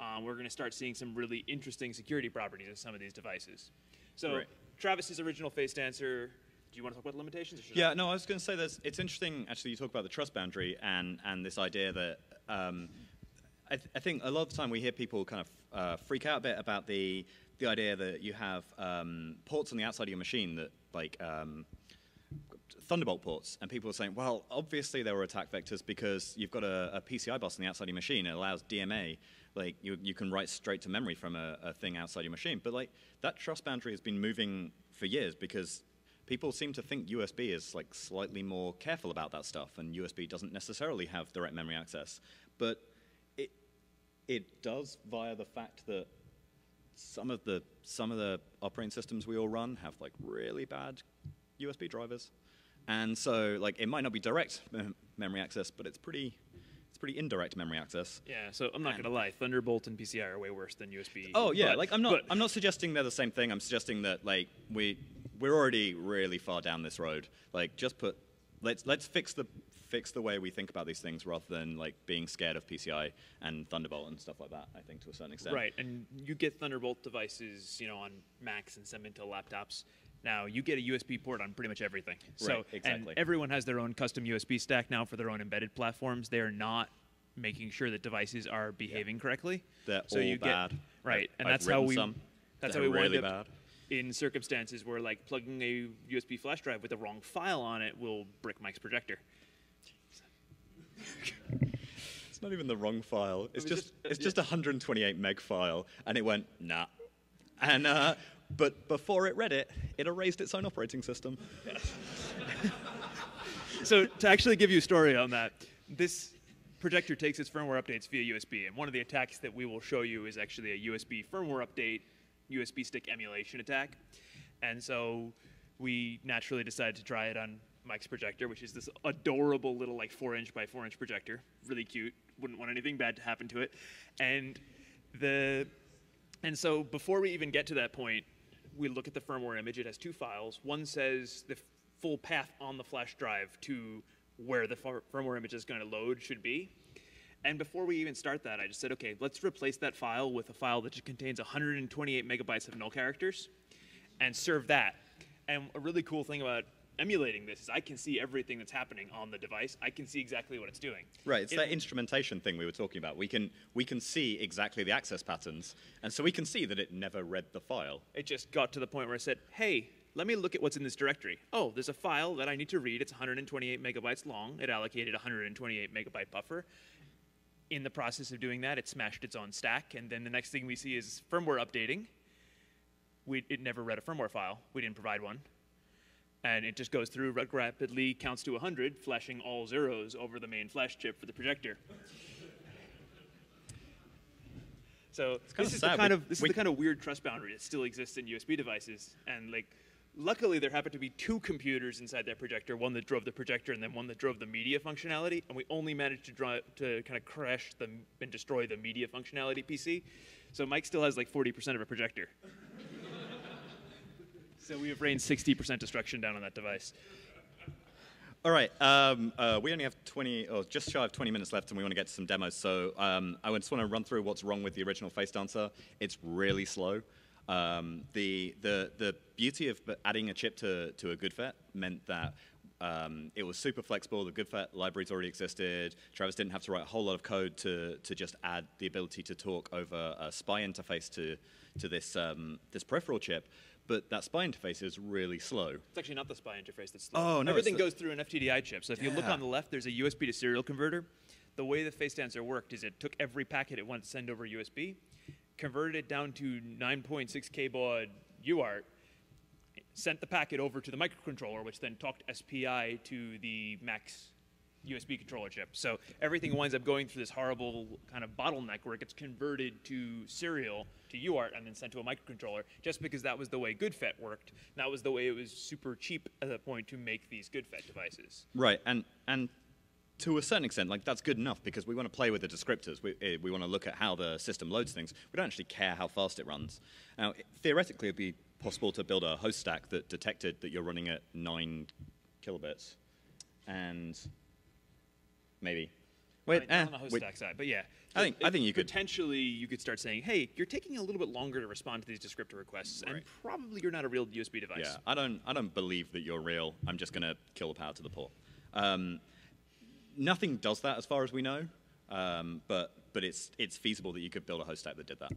Speaker 3: um, we're going to start seeing some really interesting security properties of some of these devices. So
Speaker 2: Right.
Speaker 3: Travis's original face dancer. Do you want to talk about the limitations? Or should I?
Speaker 2: Yeah, no, I was going to say there's, it's interesting, actually, you talk about the trust boundary and, and this idea that um, I, th- I think a lot of the time we hear people kind of uh, freak out a bit about the, the idea that you have um, ports on the outside of your machine that like um, Thunderbolt ports, and people are saying, well, obviously there were attack vectors because you've got a, a PCI bus on the outside of your machine. It allows DMA, like you, you can write straight to memory from a, a thing outside your machine. But like that trust boundary has been moving for years because people seem to think USB is like slightly more careful about that stuff, and USB doesn't necessarily have direct memory access. But it it does via the fact that some of the some of the operating systems we all run have like really bad USB drivers, and so like it might not be direct mem- memory access, but it's pretty pretty indirect memory access.
Speaker 3: Yeah, so I'm not
Speaker 2: And-
Speaker 3: gonna lie, Thunderbolt and PCI are way worse than USB.
Speaker 2: Oh yeah,
Speaker 3: but-
Speaker 2: like I'm not I'm not suggesting they're the same thing. I'm suggesting that like we we're already really far down this road. Like just put let's let's fix the fix the way we think about these things rather than like being scared of PCI and Thunderbolt and stuff like that. I think to a certain extent.
Speaker 3: Right, and you get Thunderbolt devices, you know, on Macs and some Intel laptops. Now you get a USB port on pretty much everything. So
Speaker 2: Right, exactly.
Speaker 3: and everyone has their own custom USB stack now for their own embedded platforms. They are not making sure that devices are behaving correctly.
Speaker 2: They're
Speaker 3: so
Speaker 2: all
Speaker 3: you
Speaker 2: bad.
Speaker 3: Get, right,
Speaker 2: I've-
Speaker 3: and
Speaker 2: I've
Speaker 3: that's how we
Speaker 2: some.
Speaker 3: that's
Speaker 2: They're
Speaker 3: how we wind
Speaker 2: really
Speaker 3: up
Speaker 2: bad.
Speaker 3: in circumstances where like plugging a USB flash drive with the wrong file on it will brick Mike's projector.
Speaker 2: It's not even the wrong file. It's just,
Speaker 3: just- uh,
Speaker 2: it's
Speaker 3: yeah.
Speaker 2: just a 128 meg file, and it went nah. And uh, but before it read it, it erased its own operating system.
Speaker 3: so to actually give you a story on that, this projector takes its firmware updates via USB, and one of the attacks that we will show you is actually a USB firmware update, USB stick emulation attack. And so we naturally decided to try it on Mike's projector, which is this adorable little like four inch by four inch projector, really cute. Wouldn't want anything bad to happen to it, and the and so before we even get to that point, we look at the firmware image. It has two files. One says the full path on the flash drive to where the firmware image is going to load should be. And before we even start that, I just said, okay, let's replace that file with a file that contains 128 megabytes of null characters and serve that. And a really cool thing about emulating this is I can see everything that's happening on the device. I can see exactly what it's doing.
Speaker 2: Right, it's
Speaker 3: It-
Speaker 2: that instrumentation thing we were talking about. We can we can see exactly the access patterns, and so we can see that it never read the file.
Speaker 3: it just got to the point where I said, hey, let me look at what's in this directory. Oh, there's a file that I need to read. It's 128 megabytes long. It allocated 128 megabyte buffer. In the process of doing that, it smashed its own stack. And then the next thing we see is firmware updating. We, it never read a firmware file. We didn't provide one. And it just goes through rapidly, counts to 100, flashing all zeros over the main flash chip for the projector. So this is the kind
Speaker 2: We-
Speaker 3: of this
Speaker 2: we-
Speaker 3: is the kind of weird trust boundary that still exists in USB devices. And like, luckily there happened to be two computers inside that projector, one that drove the projector and then one that drove the media functionality. And we only managed to draw to kind of crash the and destroy the media functionality PC. So Mike still has like 40% of a projector. So we have rained 60% destruction down on that device.
Speaker 2: All right, um, uh, we only have 20, or just shy of 20 minutes left, and we want to get to some demos. So um, I just want to run through what's wrong with the original Face Dancer. It's really slow. Um, the, the, the beauty of adding a chip to, to a GoodFet meant that um, it was super flexible. The GoodFet libraries already existed. Travis didn't have to write a whole lot of code to, to just add the ability to talk over a SPI interface to, to this, um, this peripheral chip. But that SPI interface is really slow.
Speaker 3: It's actually not the SPI interface that's slow.
Speaker 2: Oh, no,
Speaker 3: Everything goes through an FTDI chip. So if you look on the left, there's a USB to serial converter. The way the face dancer worked is it took every packet it wanted to send over USB, converted it down to 9.6K baud UART, sent the packet over to the microcontroller, which then talked SPI to the Max USB controller chip. So everything winds up going through this horrible kind of bottleneck where it gets converted to serial to UART and then sent to a microcontroller just because that was the way GoodFet worked. That was the way it was super cheap at that point to make these GoodFet devices.
Speaker 2: Right, and and to a certain extent, like that's good enough because we want to play with the descriptors. We, eh, we want to look at how the system loads things. We don't actually care how fast it runs. Now, theoretically, it'd be possible to build a host stack that detected that you're running at nine kilobits, and maybe. Wait,
Speaker 3: I mean,
Speaker 2: eh,
Speaker 3: on the host
Speaker 2: wait.
Speaker 3: stack side, but yeah.
Speaker 2: I think- I think you could-
Speaker 3: potentially you could start saying, "Hey, you're taking a little bit longer to respond to these descriptor requests, and probably you're not a real USB device."
Speaker 2: Yeah, I don't, I don't believe that you're real. I'm just going to kill the power to the port. Um, nothing does that as far as we know, um, but but it's it's feasible that you could build a host stack that did that.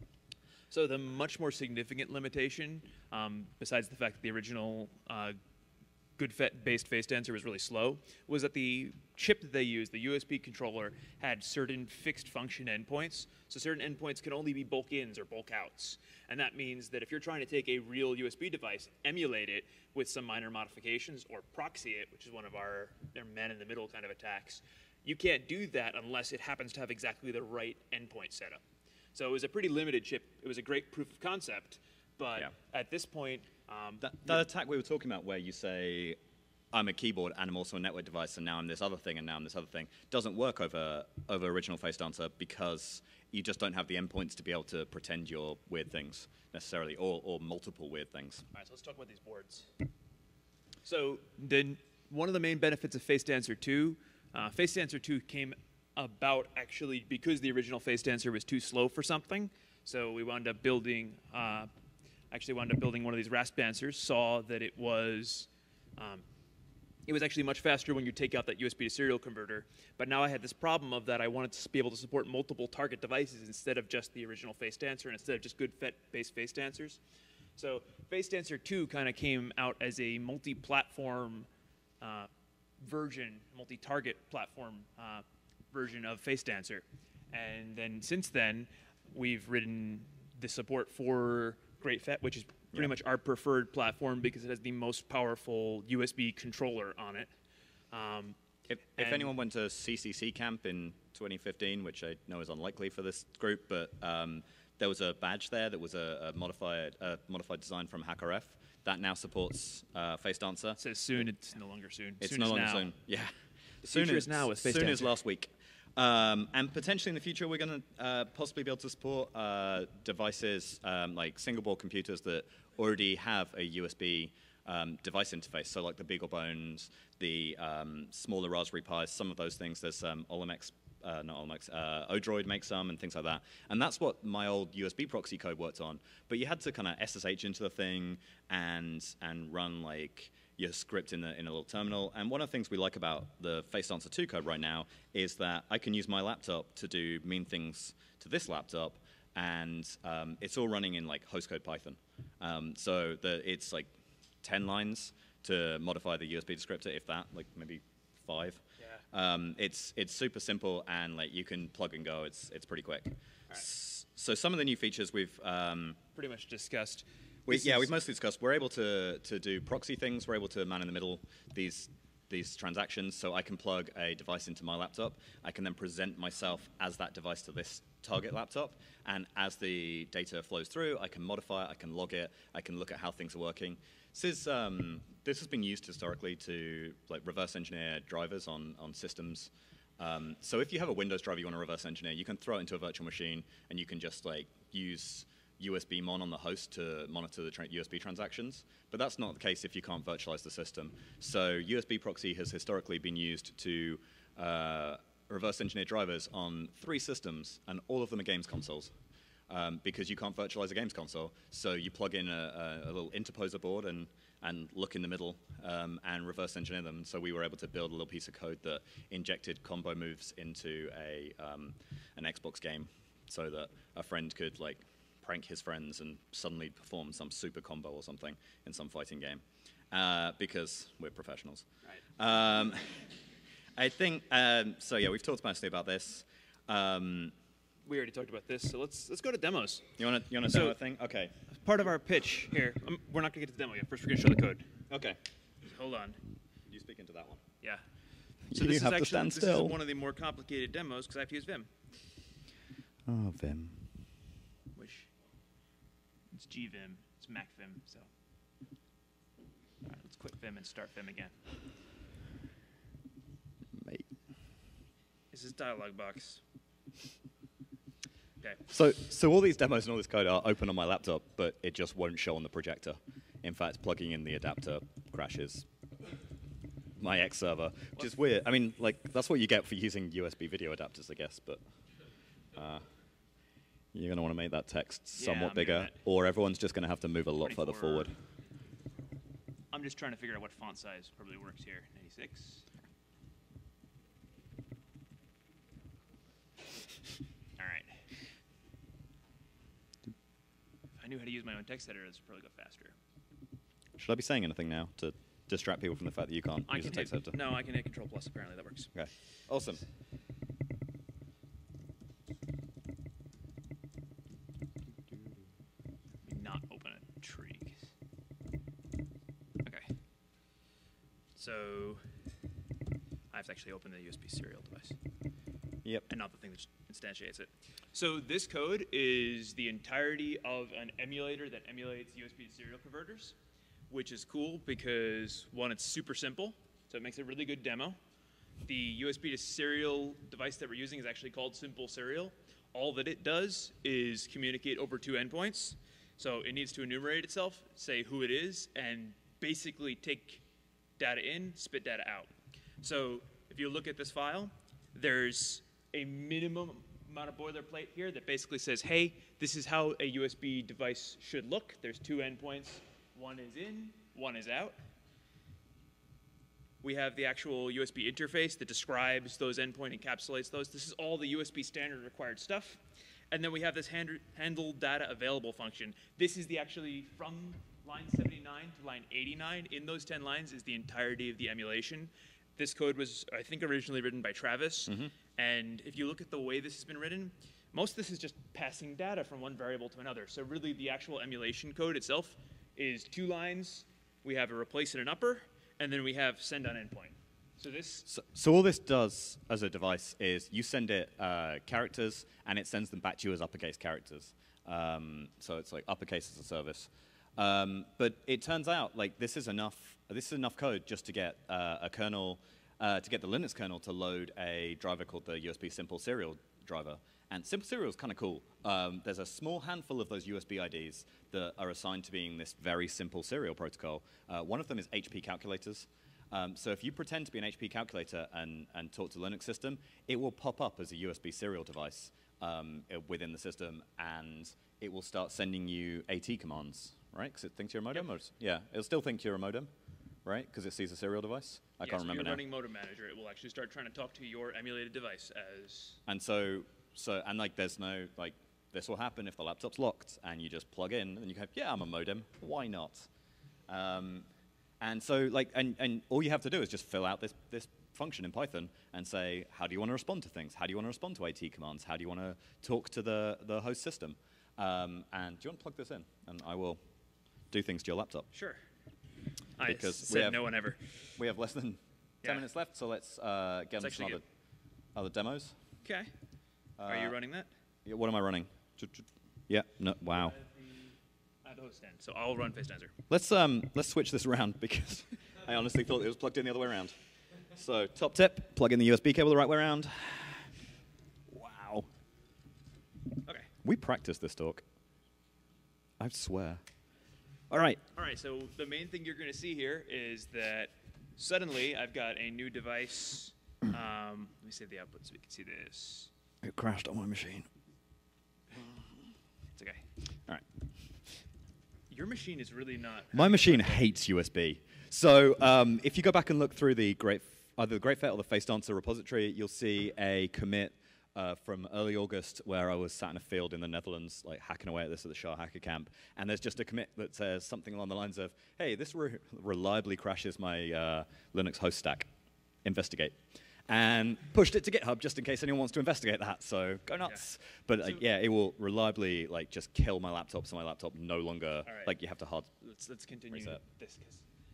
Speaker 3: So the much more significant limitation, um, besides the fact that the original uh, good fet based phase dancer was really slow was that the chip that they used, the USB controller, had certain fixed function endpoints. So certain endpoints can only be bulk ins or bulk outs. And that means that if you're trying to take a real USB device, emulate it with some minor modifications, or proxy it, which is one of our, our man in the middle kind of attacks, you can't do that unless it happens to have exactly the right endpoint setup. So it was a pretty limited chip. It was a great proof of concept, but
Speaker 2: Yeah.
Speaker 3: at this point, um,
Speaker 2: That, that attack we were talking about, where you say, "I'm a keyboard and I'm also a network device, and now I'm this other thing, and now I'm this other thing," doesn't work over over original face dancer because you just don't have the endpoints to be able to pretend you're weird things necessarily, or or multiple weird things.
Speaker 3: All right, so let's talk about these boards. So one of the main benefits of Face Dancer 2, uh, Face Dancer 2 came about actually because the original Face Dancer was too slow for something. So we wound up building, uh, actually wound up building one of these Rasp dancers. Saw that it was, um, it was actually much faster when you take out that USB to serial converter. But now I had this problem of that I wanted to be able to support multiple target devices instead of just the original Face Dancer and instead of just good FET-based Face Dancers. So Face Dancer 2 kind of came out as a multi-platform uh, version, multi-target platform uh, version of Face Dancer. And then since then, we've written the support for Great FET, which is pretty
Speaker 2: Yeah.
Speaker 3: much our preferred platform because it has the most powerful USB controller on it. Um,
Speaker 2: If, if anyone went to CCC camp in 2015, which I know is unlikely for this group, but um, there was a badge there that was a, a modified a modified design from HackerF that now supports uh, Face Dancer.
Speaker 3: says soon, it's no longer soon.
Speaker 2: It's
Speaker 3: soon
Speaker 2: no longer
Speaker 3: now.
Speaker 2: soon. Yeah.
Speaker 3: soon is now with Face
Speaker 2: Soon is last week. Um, and potentially in the future, we're going to uh, possibly be able to support uh, devices um, like single board computers that already have a USB um, device interface. So, like the BeagleBones, the um, smaller Raspberry Pis, some of those things. There's um, Olimex, uh, not Olimex, uh, Odroid makes some and things like that. And that's what my old USB proxy code worked on. But you had to kind of SSH into the thing and and run like your script in a, in a little terminal. And one of the things we like about the Face Dancer 2 code right now is that I can use my laptop to do mean things to this laptop, and um, it's all running in like host code Python. Um, so the, it's like 10 lines to modify the USB descriptor, if that, like maybe five.
Speaker 3: Yeah.
Speaker 2: Um, it's it's super simple and like you can plug and go. It's it's pretty quick. S- So some of the new features we've um,
Speaker 3: Pretty much discussed.
Speaker 2: We, yeah, we've mostly discussed. We're able to, to do proxy things. We're able to man in the middle these these transactions. So I can plug a device into my laptop. I can then present myself as that device to this target laptop. And as the data flows through, I can modify it. I can log it. I can look at how things are working. This is um, this has been used historically to like reverse engineer drivers on on systems. Um, so if you have a Windows driver you want to reverse engineer, you can throw it into a virtual machine and you can just like use USB mon on the host to monitor the tra- USB transactions. But that's not the case if you can't virtualize the system. So USB proxy has historically been used to uh, reverse engineer drivers on three systems, and all of them are games consoles. Um, because you can't virtualize a games console, so you plug in a, a, a little interposer board and, and look in the middle um, and reverse engineer them. So we were able to build a little piece of code that injected combo moves into a um, an Xbox game, so that a friend could like prank his friends and suddenly perform some super combo or something in some fighting game, uh, because we're professionals.
Speaker 3: Right.
Speaker 2: Um, I think um, so. Yeah, we've talked mostly about this. Um,
Speaker 3: We already talked about this, so let's let's go to demos.
Speaker 2: you want to you want to
Speaker 3: So-
Speaker 2: know a thing? Okay.
Speaker 3: Part of our pitch here. Um, we're not gonna get to the demo yet. First, we're gonna show the code.
Speaker 2: Okay.
Speaker 3: Hold on.
Speaker 2: You speak into that one.
Speaker 3: Yeah.
Speaker 2: You
Speaker 3: So this is
Speaker 2: have to
Speaker 3: actually
Speaker 2: stand
Speaker 3: this
Speaker 2: still.
Speaker 3: is one of the more complicated demos because I have to use Vim,
Speaker 2: Oh, Vim.
Speaker 3: It's GVim, it's MacVim, So, all right, let's quit Vim and start Vim again.
Speaker 2: Mate.
Speaker 3: This is dialog box. Okay.
Speaker 2: So, so all these demos and all this code are open on my laptop, but it just won't show on the projector. In fact, plugging in the adapter crashes my X server, which is weird. I mean, like that's what you get for using USB video adapters, I guess. But uh, you're going to want to make that text
Speaker 3: Yeah,
Speaker 2: somewhat
Speaker 3: I'm
Speaker 2: bigger, or everyone's just going to have to move a lot further forward.
Speaker 3: I'm just trying to figure out what font size probably works here. 96. All right. If I knew how to use my own text editor, this would probably go faster.
Speaker 2: Should I be saying anything now to distract people from the fact that you can't
Speaker 3: I
Speaker 2: use
Speaker 3: can
Speaker 2: the text
Speaker 3: hit,
Speaker 2: editor?
Speaker 3: no, I can hit Control Plus. Apparently that works.
Speaker 2: Okay. Awesome.
Speaker 3: Let me not open a tree. Okay. So I have to actually open the USB serial device
Speaker 2: Yep.
Speaker 3: and not the thing that instantiates it. So this code is the entirety of an emulator that emulates USB serial converters, which is cool because one, it's super simple, so it makes a really good demo. The USB to serial device that we're using is actually called Simple Serial. All that it does is communicate over two endpoints. So it needs to enumerate itself, say who it is, and basically take data in, spit data out. So if you look at this file, there's a minimum amount of boilerplate here that basically says, hey, this is how a USB device should look. There's two endpoints. One is in, one is out. We have the actual USB interface that describes those endpoint, encapsulates those. This is all the USB standard required stuff. And then we have this hand, handle data available function. This is the actually from line 79 to line 89. In those 10 lines is the entirety of the emulation. This code was, I think, originally written by Travis. And if you look at the way this has been written, most of this is just passing data from one variable to another. So really, the actual emulation code itself is two lines. We have a replace and an upper, and then we have send on endpoint. So this
Speaker 2: So, so all this does as a device is you send it uh, characters, and it sends them back to you as uppercase characters. Um, so it's like uppercase as a service. Um, but it turns out like this is enough. This is enough code just to get uh, a kernel, uh, to get the Linux kernel to load a driver called the USB Simple Serial driver. And Simple Serial is kind of cool. Um, there's a small handful of those USB IDs that are assigned to being this very simple serial protocol. Uh, one of them is HP calculators. Um, so if you pretend to be an HP calculator and, and talk to the Linux system, it will pop up as a USB serial device um, within the system, and it will start sending you AT commands, right? Because it thinks you're a modem.
Speaker 3: Yep.
Speaker 2: Or, yeah, it'll still think you're a modem, right? Because it sees a serial device. I
Speaker 3: yeah,
Speaker 2: can't
Speaker 3: so
Speaker 2: remember
Speaker 3: you're
Speaker 2: now.
Speaker 3: running Modem Manager. It will actually start trying to talk to your emulated device as
Speaker 2: And so, so and like, there's no like, this will happen if the laptop's locked, and you just plug in, and you go, yeah, I'm a modem. Why not? Um, and so, like, and, and all you have to do is just fill out this this function in Python and say, how do you want to respond to things? How do you want to respond to AT commands? How do you want to talk to the the host system? Um, and do you want to plug this in? And I will do things to your laptop.
Speaker 3: sure. I
Speaker 2: Because
Speaker 3: s-
Speaker 2: we have-
Speaker 3: no one ever.
Speaker 2: We have less than
Speaker 3: Yeah.
Speaker 2: ten minutes left, so let's uh, get
Speaker 3: Let's
Speaker 2: on to some other, other demos.
Speaker 3: Okay. Are you
Speaker 2: Uh,
Speaker 3: running that?
Speaker 2: Yeah, what am I running? Ch- ch- Yeah. No. Wow.
Speaker 3: I have the host stand, so I'll run FaceTizer.
Speaker 2: Let's um let's switch this around because I honestly thought it was plugged in the other way around. So top tip: plug in the USB cable the right way around. Wow.
Speaker 3: Okay.
Speaker 2: We practiced this talk. I swear. All right.
Speaker 3: All right. So the main thing you're going to see here is that suddenly I've got a new device. Um, let me save the output so we can see this.
Speaker 2: It crashed on my machine.
Speaker 3: It's okay.
Speaker 2: All right.
Speaker 3: Your machine is really not.
Speaker 2: My machine hates USB. So um, if you go back and look through the Great, either the Great Fate or the Face Dancer repository, you'll see a commit uh, from early August where I was sat in a field in the Netherlands, like hacking away at this at the Shah Hacker Camp. And there's just a commit that says something along the lines of, "Hey, this re- reliably crashes my uh, Linux host stack. Investigate." And pushed it to GitHub just in case anyone wants to investigate that. So go nuts. But uh,
Speaker 3: So-
Speaker 2: yeah, it will reliably like just kill my laptop, so my laptop no longer
Speaker 3: right.
Speaker 2: like you have to hard
Speaker 3: let's let's continue
Speaker 2: Reset.
Speaker 3: this.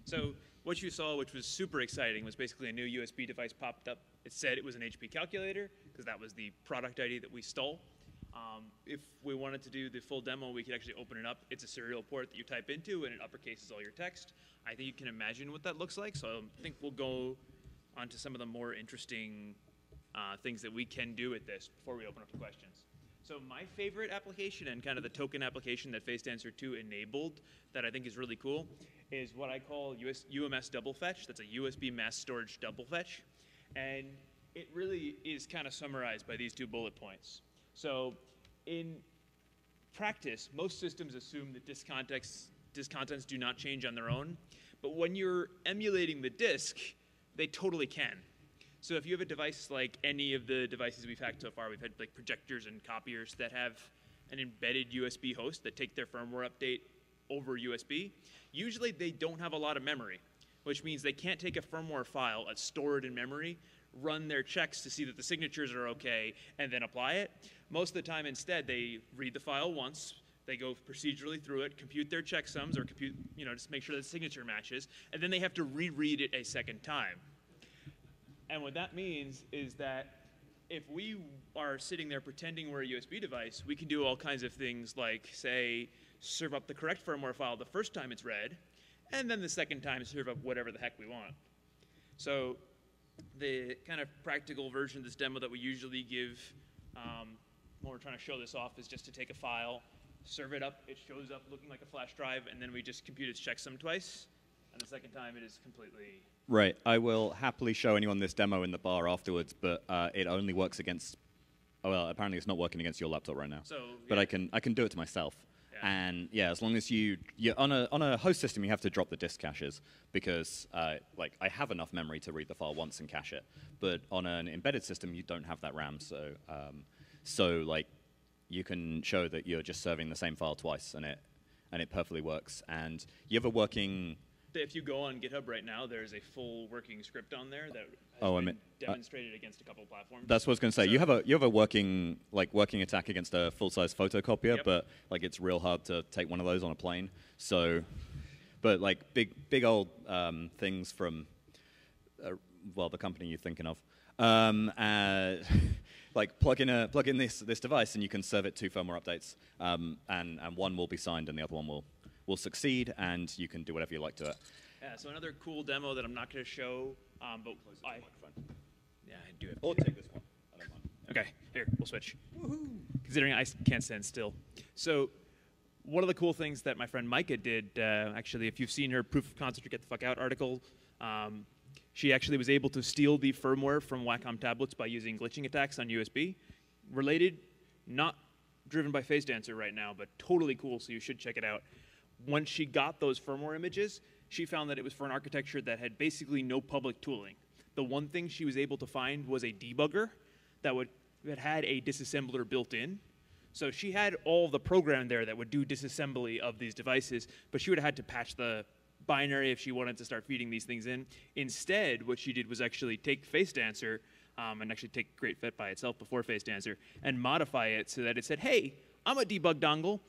Speaker 3: So what you saw, which was super exciting, was basically a new USB device popped up. It said it was an HP calculator because that was the product ID that we stole. Um, if we wanted to do the full demo, we could actually open it up. It's a serial port that you type into, and it uppercases all your text. I think you can imagine what that looks like. So I think we'll go on to some of the more interesting uh, things that we can do with this before we open up to questions. So my favorite application and kind of the token application that FaceDancer 2 enabled that I think is really cool is what I call US, UMS double fetch. That's a USB mass storage double fetch. And it really is kind of summarized by these two bullet points. So in practice, most systems assume that disk disk contents do not change on their own. But when you're emulating the disk, they totally can. So if you have a device like any of the devices we've hacked so far, we've had like projectors and copiers that have an embedded USB host that take their firmware update over USB. Usually they don't have a lot of memory. which means they can't take a firmware file that's stored in memory, run their checks to see that the signatures are okay, and then apply it. Most of the time, instead, they read the file once, they go procedurally through it, compute their checksums, or compute, you know, just make sure the signature matches, and then they have to reread it a second time. And what that means is that if we are sitting there pretending we're a USB device, we can do all kinds of things like, say, serve up the correct firmware file the first time it's read, and then the second time serve up whatever the heck we want. So the kind of practical version of this demo that we usually give um, when we're trying to show this off is just to take a file, serve it up, it shows up looking like a flash drive, and then we just compute its checksum twice. And the second time it is completely
Speaker 2: Right. I will happily show anyone this demo in the bar afterwards, but uh, it only works against. Oh, well, apparently it's not working against your laptop right now.
Speaker 3: So,
Speaker 2: but. I can I can do it to myself.
Speaker 3: Yeah.
Speaker 2: And yeah, as long as you you on a on a host system, you have to drop the disk caches because uh, like I have enough memory to read the file once and cache it. But on an embedded system, you don't have that RAM, so um, so like you can show that you're just serving the same file twice, and it and it perfectly works. And you have a working
Speaker 3: if you go on GitHub right now, there's a full working script on there that has
Speaker 2: Oh, I
Speaker 3: been
Speaker 2: mean- uh,
Speaker 3: demonstrated against a couple platforms.
Speaker 2: That's what I was going to say. you have a you have a working like working attack against a full size photocopier,
Speaker 3: Yep.
Speaker 2: but like it's real hard to take one of those on a plane. So, but like big big old um, things from uh, well the company you're thinking of, um, uh, like plug in a plug in this this device and you can serve it two firmware updates, um, and and one will be signed and the other one will will succeed, and you can do whatever you like to it.
Speaker 3: yeah, so another cool demo that I'm not going to show, um, but I yeah I do it.
Speaker 2: Or take this one. I don't mind.
Speaker 3: Okay, here we'll switch. Considering I can't stand still, so one of the cool things that my friend Micah did, uh, actually, if you've seen her proof of concept or get the fuck out article, um, she actually was able to steal the firmware from Wacom tablets by using glitching attacks on USB. Related, not driven by Face Dancer right now, but totally cool. So you should check it out. Once she got those firmware images, she found that it was for an architecture that had basically no public tooling. The one thing she was able to find was a debugger that would that had a disassembler built in. So she had all the program there that would do disassembly of these devices, but she would have had to patch the binary if she wanted to start feeding these things in. Instead, what she did was actually take Face Dancer um, and actually take Great Fit by itself before Face Dancer and modify it so that it said, "Hey, I'm a debug dongle.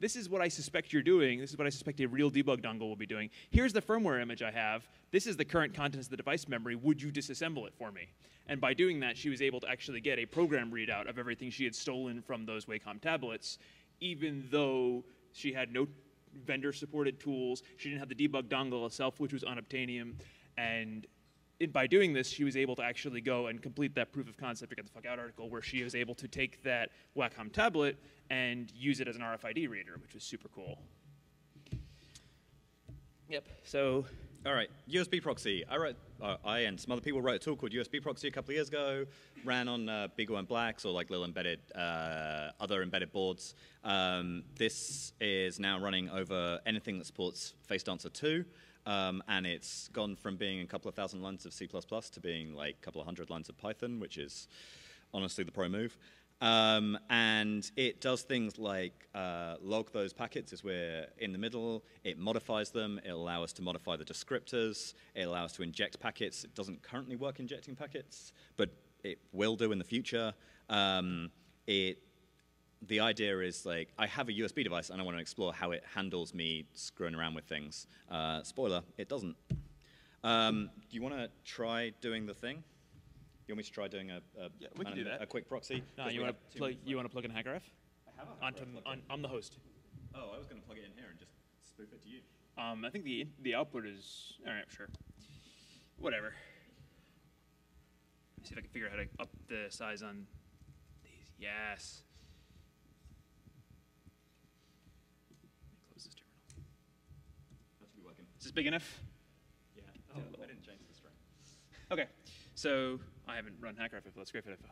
Speaker 3: This is what I suspect you're doing. This is what I suspect a real debug dongle will be doing. Here's the firmware image I have. This is the current contents of the device memory. Would you disassemble it for me? And by doing that, she was able to actually get a program readout of everything she had stolen from those Wacom tablets, even though she had no vendor supported tools. She didn't have the debug dongle itself, which was unobtainium. And it, by doing this, she was able to actually go and complete that proof of concept get the fuck out article where she was able to take that Wacom tablet and use it as an RFID reader, which was super cool. Yep. So
Speaker 2: All right, USB proxy. I wrote, uh, I and some other people wrote a tool called USB proxy a couple of years ago. Ran on uh, Big One Blacks or like little embedded, uh, other embedded boards. Um, this is now running over anything that supports FaceDancer 2. Um, and it's gone from being a couple of thousand lines of C++ to being like a couple of hundred lines of Python, which is honestly the pro move. Um, and it does things like uh, log those packets as we're in the middle. It modifies them. It'll allow us to modify the descriptors. It allows us to inject packets. It doesn't currently work injecting packets, but it will do in the future. Um, it the idea is like I have a USB device and I want to explore how it handles me screwing around with things. Uh, spoiler: it doesn't. Um, do you want to try doing the thing? You want me to try doing a, a,
Speaker 3: Yeah, we can
Speaker 2: an-
Speaker 3: do that.
Speaker 2: a quick proxy?
Speaker 3: no,
Speaker 2: 'Cause
Speaker 3: you want to
Speaker 2: two
Speaker 3: plug? You want to plug in HackerF?
Speaker 2: I have a
Speaker 3: Onto
Speaker 2: HackerF plugged
Speaker 3: on,
Speaker 2: in.
Speaker 3: I'm the host.
Speaker 2: Oh, I was going to plug it in here and just spoof it to you.
Speaker 3: Um, I think the the output is all right. Sure. Whatever. Let's see if I can figure out how to up the size on these. Yes. Close this terminal.
Speaker 2: That should be working.
Speaker 3: Is this big enough?
Speaker 2: Yeah. Oh, I didn't change the string.
Speaker 3: Okay. So I haven't run HackerF, but let's go for info.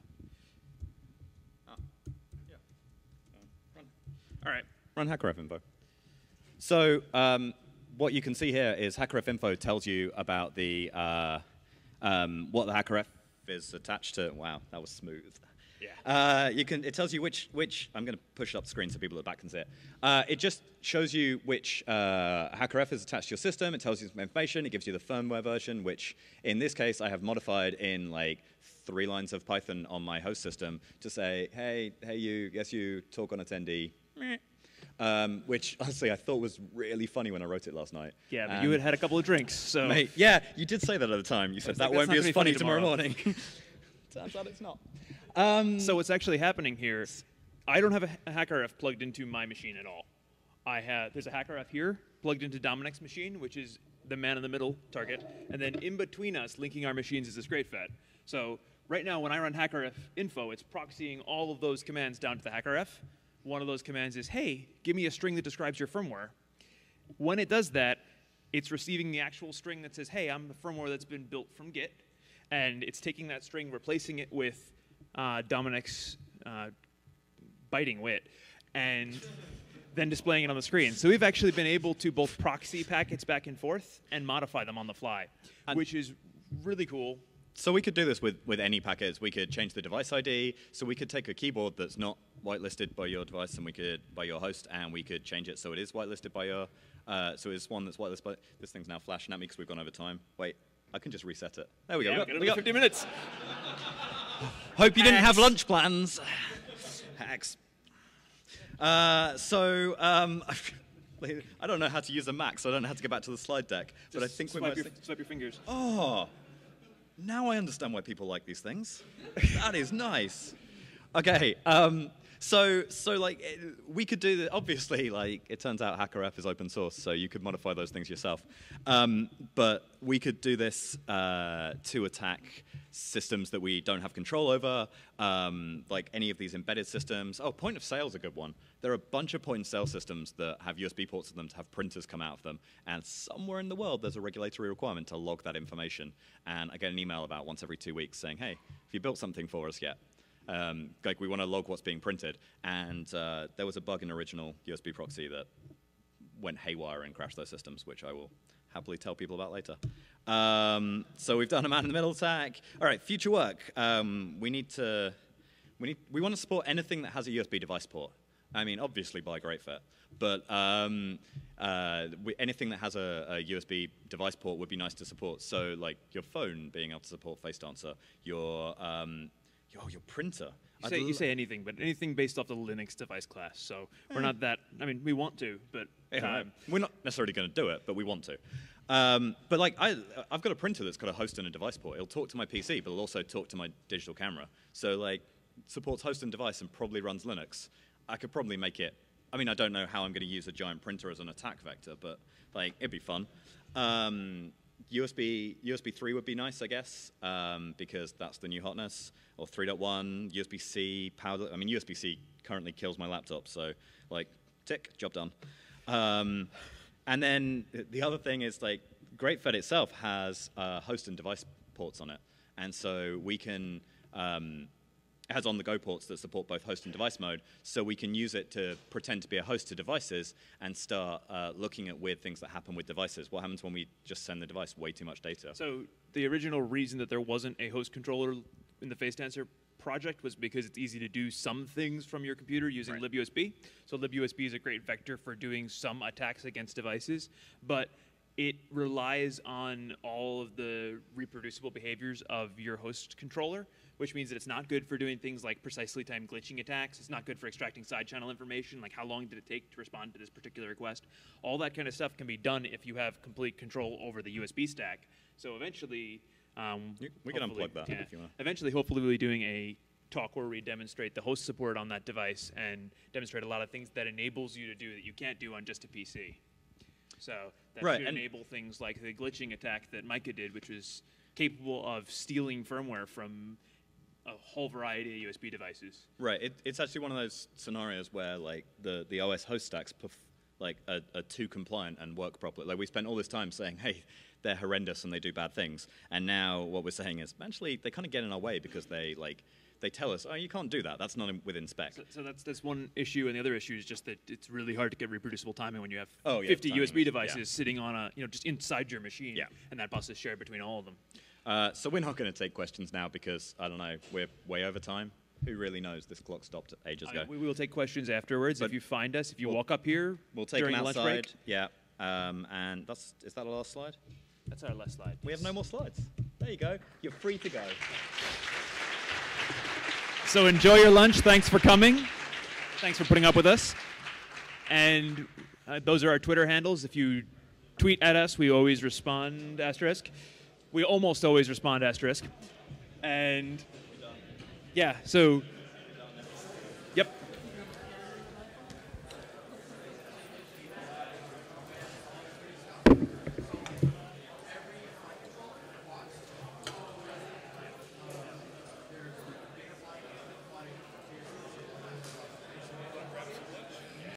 Speaker 2: Ah. Yeah. Uh, run.
Speaker 3: All right.
Speaker 2: run HackerF info. So um, what you can see here is HackerF info tells you about the uh, um, what the HackerF is attached to. Wow, that was smooth.
Speaker 3: Yeah.
Speaker 2: Uh, you can. It tells you which which. I'm going to push up screen so people at the back can see it. Uh, it just shows you which uh, HackerF is attached to your system. It tells you some information. It gives you the firmware version, which in this case I have modified in like three lines of Python on my host system to say, hey, hey, you, yes, you, talk on attendee. Um, which honestly I thought was really funny when I wrote it last night.
Speaker 3: Yeah, but you had had a couple of drinks, so
Speaker 2: Mate, yeah, you did say that at the time. You said that
Speaker 3: like,
Speaker 2: won't be as funny
Speaker 3: funny
Speaker 2: tomorrow,
Speaker 3: tomorrow."
Speaker 2: morning. Turns out it's not. Um,
Speaker 3: So what's actually happening here? I don't have a, a HackerF plugged into my machine at all. I have there's a HackerF here plugged into Dominic's machine, which is the man in the middle target, and then in between us, linking our machines, is this great fat. So right now, when I run HackerF info, it's proxying all of those commands down to the HackerF. One of those commands is, "Hey, give me a string that describes your firmware." When it does that, it's receiving the actual string that says, hey, I'm the firmware that's been built from Git. And it's taking that string, replacing it with uh, Dominic's uh, biting wit, and then displaying it on the screen. So we've actually been able to both proxy packets back and forth and modify them on the fly, which is really cool.
Speaker 2: So we could do this with, with any packets. We could change the device ID. So we could take a keyboard that's not whitelisted by your device and we could by your host, and we could change it so it is whitelisted by your. Uh, so it's one that's whitelisted. By, this thing's now flashing at me because we've gone over time. Wait, I can just reset it. There we go.
Speaker 3: Yeah,
Speaker 2: We got- we got-
Speaker 3: 50 minutes.
Speaker 2: Hope you didn't have lunch plans. Hacks. Uh, so um, I don't know how to use a Mac, so I don't know how to go back to the slide deck. but I
Speaker 3: Just
Speaker 2: think we might.
Speaker 3: your, swipe your fingers.
Speaker 2: Oh, now I understand why people like these things. that is nice. Okay, um, so so like eh, we could do that. Obviously, like it turns out HackerF is open source, so you could modify those things yourself. Um, but we could do this uh, to attack systems that we don't have control over, um, like any of these embedded systems. Oh, point of sale is a good one. There are a bunch of point of sale systems that have USB ports in them to have printers come out of them, and somewhere in the world there's a regulatory requirement to log that information. And I get an email about once every two weeks saying, "Hey, have you built something for us yet?" Um, like we want to log what's being printed, and uh, there was a bug in original USB proxy that went haywire and crashed those systems, which I will happily tell people about later. Um, so we've done a man in the middle attack. All right, future work. Um, we need to we need we want to support anything that has a USB device port. I mean, obviously by GreatFit, but um, uh, we, anything that has a, a USB device port would be nice to support. So, like your phone being able to support Face Dancer, your um, your, printer.
Speaker 3: You say, you say anything, but anything based off the Linux device class. So we're not that. I mean, we want to, but
Speaker 2: Yeah,
Speaker 3: um,
Speaker 2: we're not necessarily going to do it, but we want to. Um, but like, I, I've got a printer that's got a host and a device port. It'll talk to my PC, but it'll also talk to my digital camera. So like, supports host and device and probably runs Linux. I could probably make it. I mean, I don't know how I'm going to use a giant printer as an attack vector, but like, it'd be fun. Um, USB USB 3 would be nice, I guess, um, because that's the new hotness. Or 3.1, USB C, power. I mean, USB C currently kills my laptop, so like, tick, job done. Um, and then the other thing is like GreatFed itself has uh, host and device ports on it, and so we can. Um, it has on-the-go ports that support both host and device mode, so we can use it to pretend to be a host to devices and start uh, looking at weird things that happen with devices. What happens when we just send the device way too much data?
Speaker 3: So the original reason that there wasn't a host controller in the Face Dancer project was because it's easy to do some things from your computer using
Speaker 2: Right.
Speaker 3: libUSB. So libUSB is a great vector for doing some attacks against devices, but it relies on all of the reproducible behaviors of your host controller, which means that it's not good for doing things like precisely timed glitching attacks. It's not good for extracting side channel information, like how long did it take to respond to this particular request. All that kind of stuff can be done if you have complete control over the USB stack. So eventually, um,
Speaker 2: we can unplug that yeah, if you want.
Speaker 3: Eventually, hopefully, we'll be doing a talk where we demonstrate the host support on that device and demonstrate a lot of things that enables you to do that you can't do on just a PC. So that
Speaker 2: Right,
Speaker 3: should enable things like the glitching attack that Micah did, which was capable of stealing firmware from a whole variety of USB devices.
Speaker 2: Right. It, it's actually one of those scenarios where like the, the OS host stacks perf- like are, are too compliant and work properly. Like we spent all this time saying, hey, they're horrendous and they do bad things, and now what we're saying is actually they kind of get in our way because they like they tell us, oh, you can't do that. That's not in, within spec.
Speaker 3: So, so that's that's one issue, and the other issue is just that it's really hard to get reproducible timing when you have
Speaker 2: Oh, yeah,
Speaker 3: 50
Speaker 2: timing,
Speaker 3: USB
Speaker 2: yeah.
Speaker 3: devices sitting on a you know just inside your machine,
Speaker 2: Yeah.
Speaker 3: and that bus is shared between all of them.
Speaker 2: Uh, so we're not going to take questions now because I don't know we're way over time. who really knows? This clock stopped ages
Speaker 3: I-
Speaker 2: ago.
Speaker 3: we will take questions afterwards
Speaker 2: But
Speaker 3: if you find us. If you
Speaker 2: we'll-
Speaker 3: walk up here
Speaker 2: We'll take
Speaker 3: during
Speaker 2: them
Speaker 3: the lunch
Speaker 2: outside.
Speaker 3: break.
Speaker 2: Yeah. Um, and that's is that our last slide?
Speaker 3: That's our last slide.
Speaker 2: We have no more slides. There you go. You're free to go.
Speaker 3: So enjoy your lunch. Thanks for coming. Thanks for putting up with us. And uh, those are our Twitter handles. If you tweet at us, we always respond asterisk. We almost always respond asterisk. And yeah, so